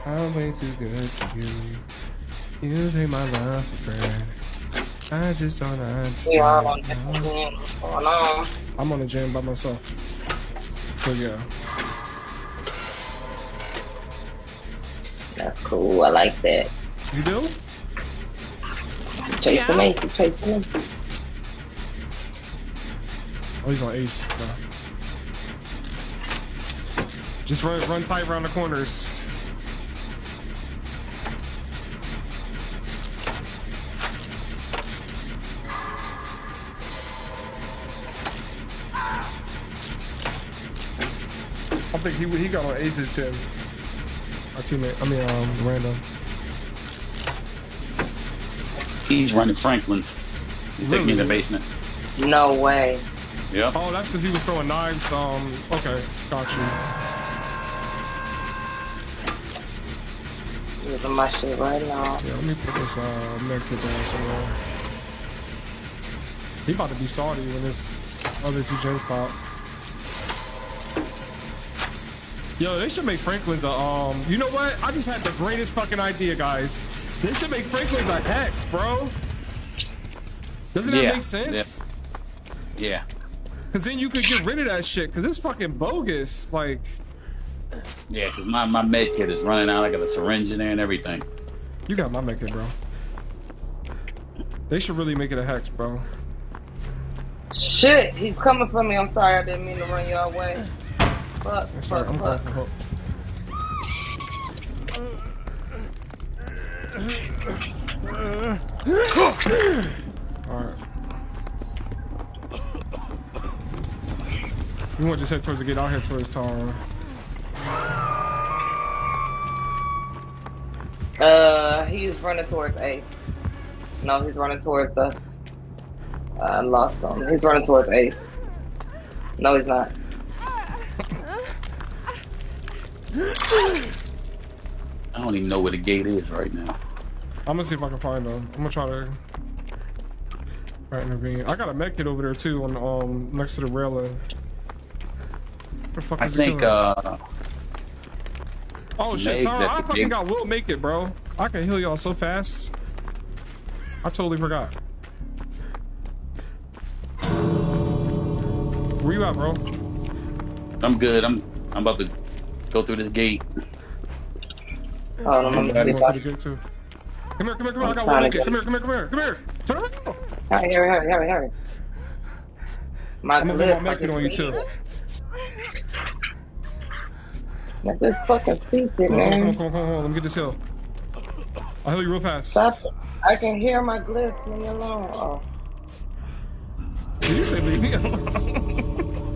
I'm way too good to you. You take my love for granted. I just don't We all on understand. What's going on? I'm on the gen by myself. So yeah. That's cool. I like that. You do? Chase the Macy. Chase the Macy. Oh, he's on ace. No. Just run, run tight around the corners. I think he he got on ace's chin. Our teammate, I mean, um, random. He's running Franklin's. He's taking me in the basement. No way. Yeah. Oh, that's because he was throwing knives. Um, okay, got you. Using my shit right now. Yeah, let me put this uh med kit down somewhere. He about to be salty when this other two gens pop. Yo, they should make Franklin's a um. You know what? I just had the greatest fucking idea, guys. They should make Franklin's a hex, bro. Doesn't that make sense? Yeah. yeah. Cause then you could get rid of that shit. Cause it's fucking bogus. Like, Yeah, because my, my med kit is running out. I got a syringe in there and everything. you got my med kit, bro. They should really make it a hex, bro. Shit, he's coming for me. I'm sorry. I didn't mean to run y'all way. Fuck. Sorry, fuck, I'm fuck. help. Alright. You want to just head towards the gate, I'll head towards Tara. Uh, he's running towards A. No, he's running towards the. I lost him. He's running towards A. No, he's not. I don't even know where the gate is right now. I'm gonna see if I can find them. I'm gonna try to right, intervene. I got a med kit over there too, on um next to the railing. The fuck I think, uh, Oh shit, I fucking gate. got will make it, bro. I can heal y'all so fast. I totally forgot. Where you at, bro? I'm good. I'm I'm about to go through this gate. Hold on, I'm going if I pretty good too. Come here, come here, come here. I got trying will to make it. get- Come here, come here, come here, come here. Turn around. Hurry, hurry, hurry, hurry, hurry. My I'm gonna glyph, put my I on you too. need. Let this fucking secret, Come on, come on, man. come on, come on, come on. Let me get this hill. I'll heal you real fast. Stop. I can hear my glyph. Leave me alone. Oh. Did you say leave me alone?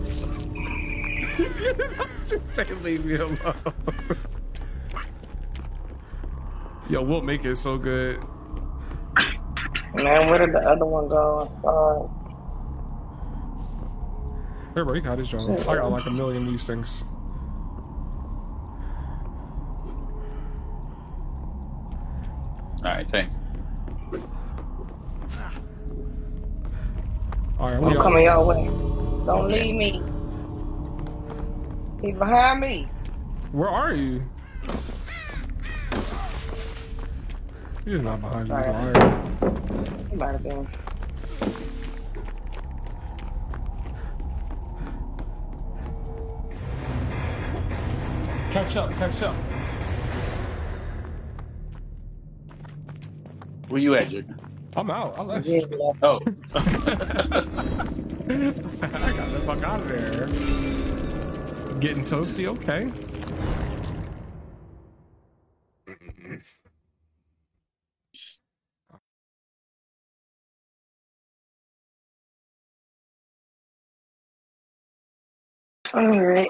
Just say leave me alone. Yo, we'll make it so good. Man, where did the other one go? I saw. Hey, bro, you got his drone. I got like a million of these things. All right, thanks. All right, I'm we coming out. your way. Don't leave me. He's behind me. Where are you? He's not behind you. He's a Alright. He might have been. Catch up, catch up. Where you at, Jigga? I'm out. I left. Yeah, Oh, I got the fuck out of there. Getting toasty, okay. All right.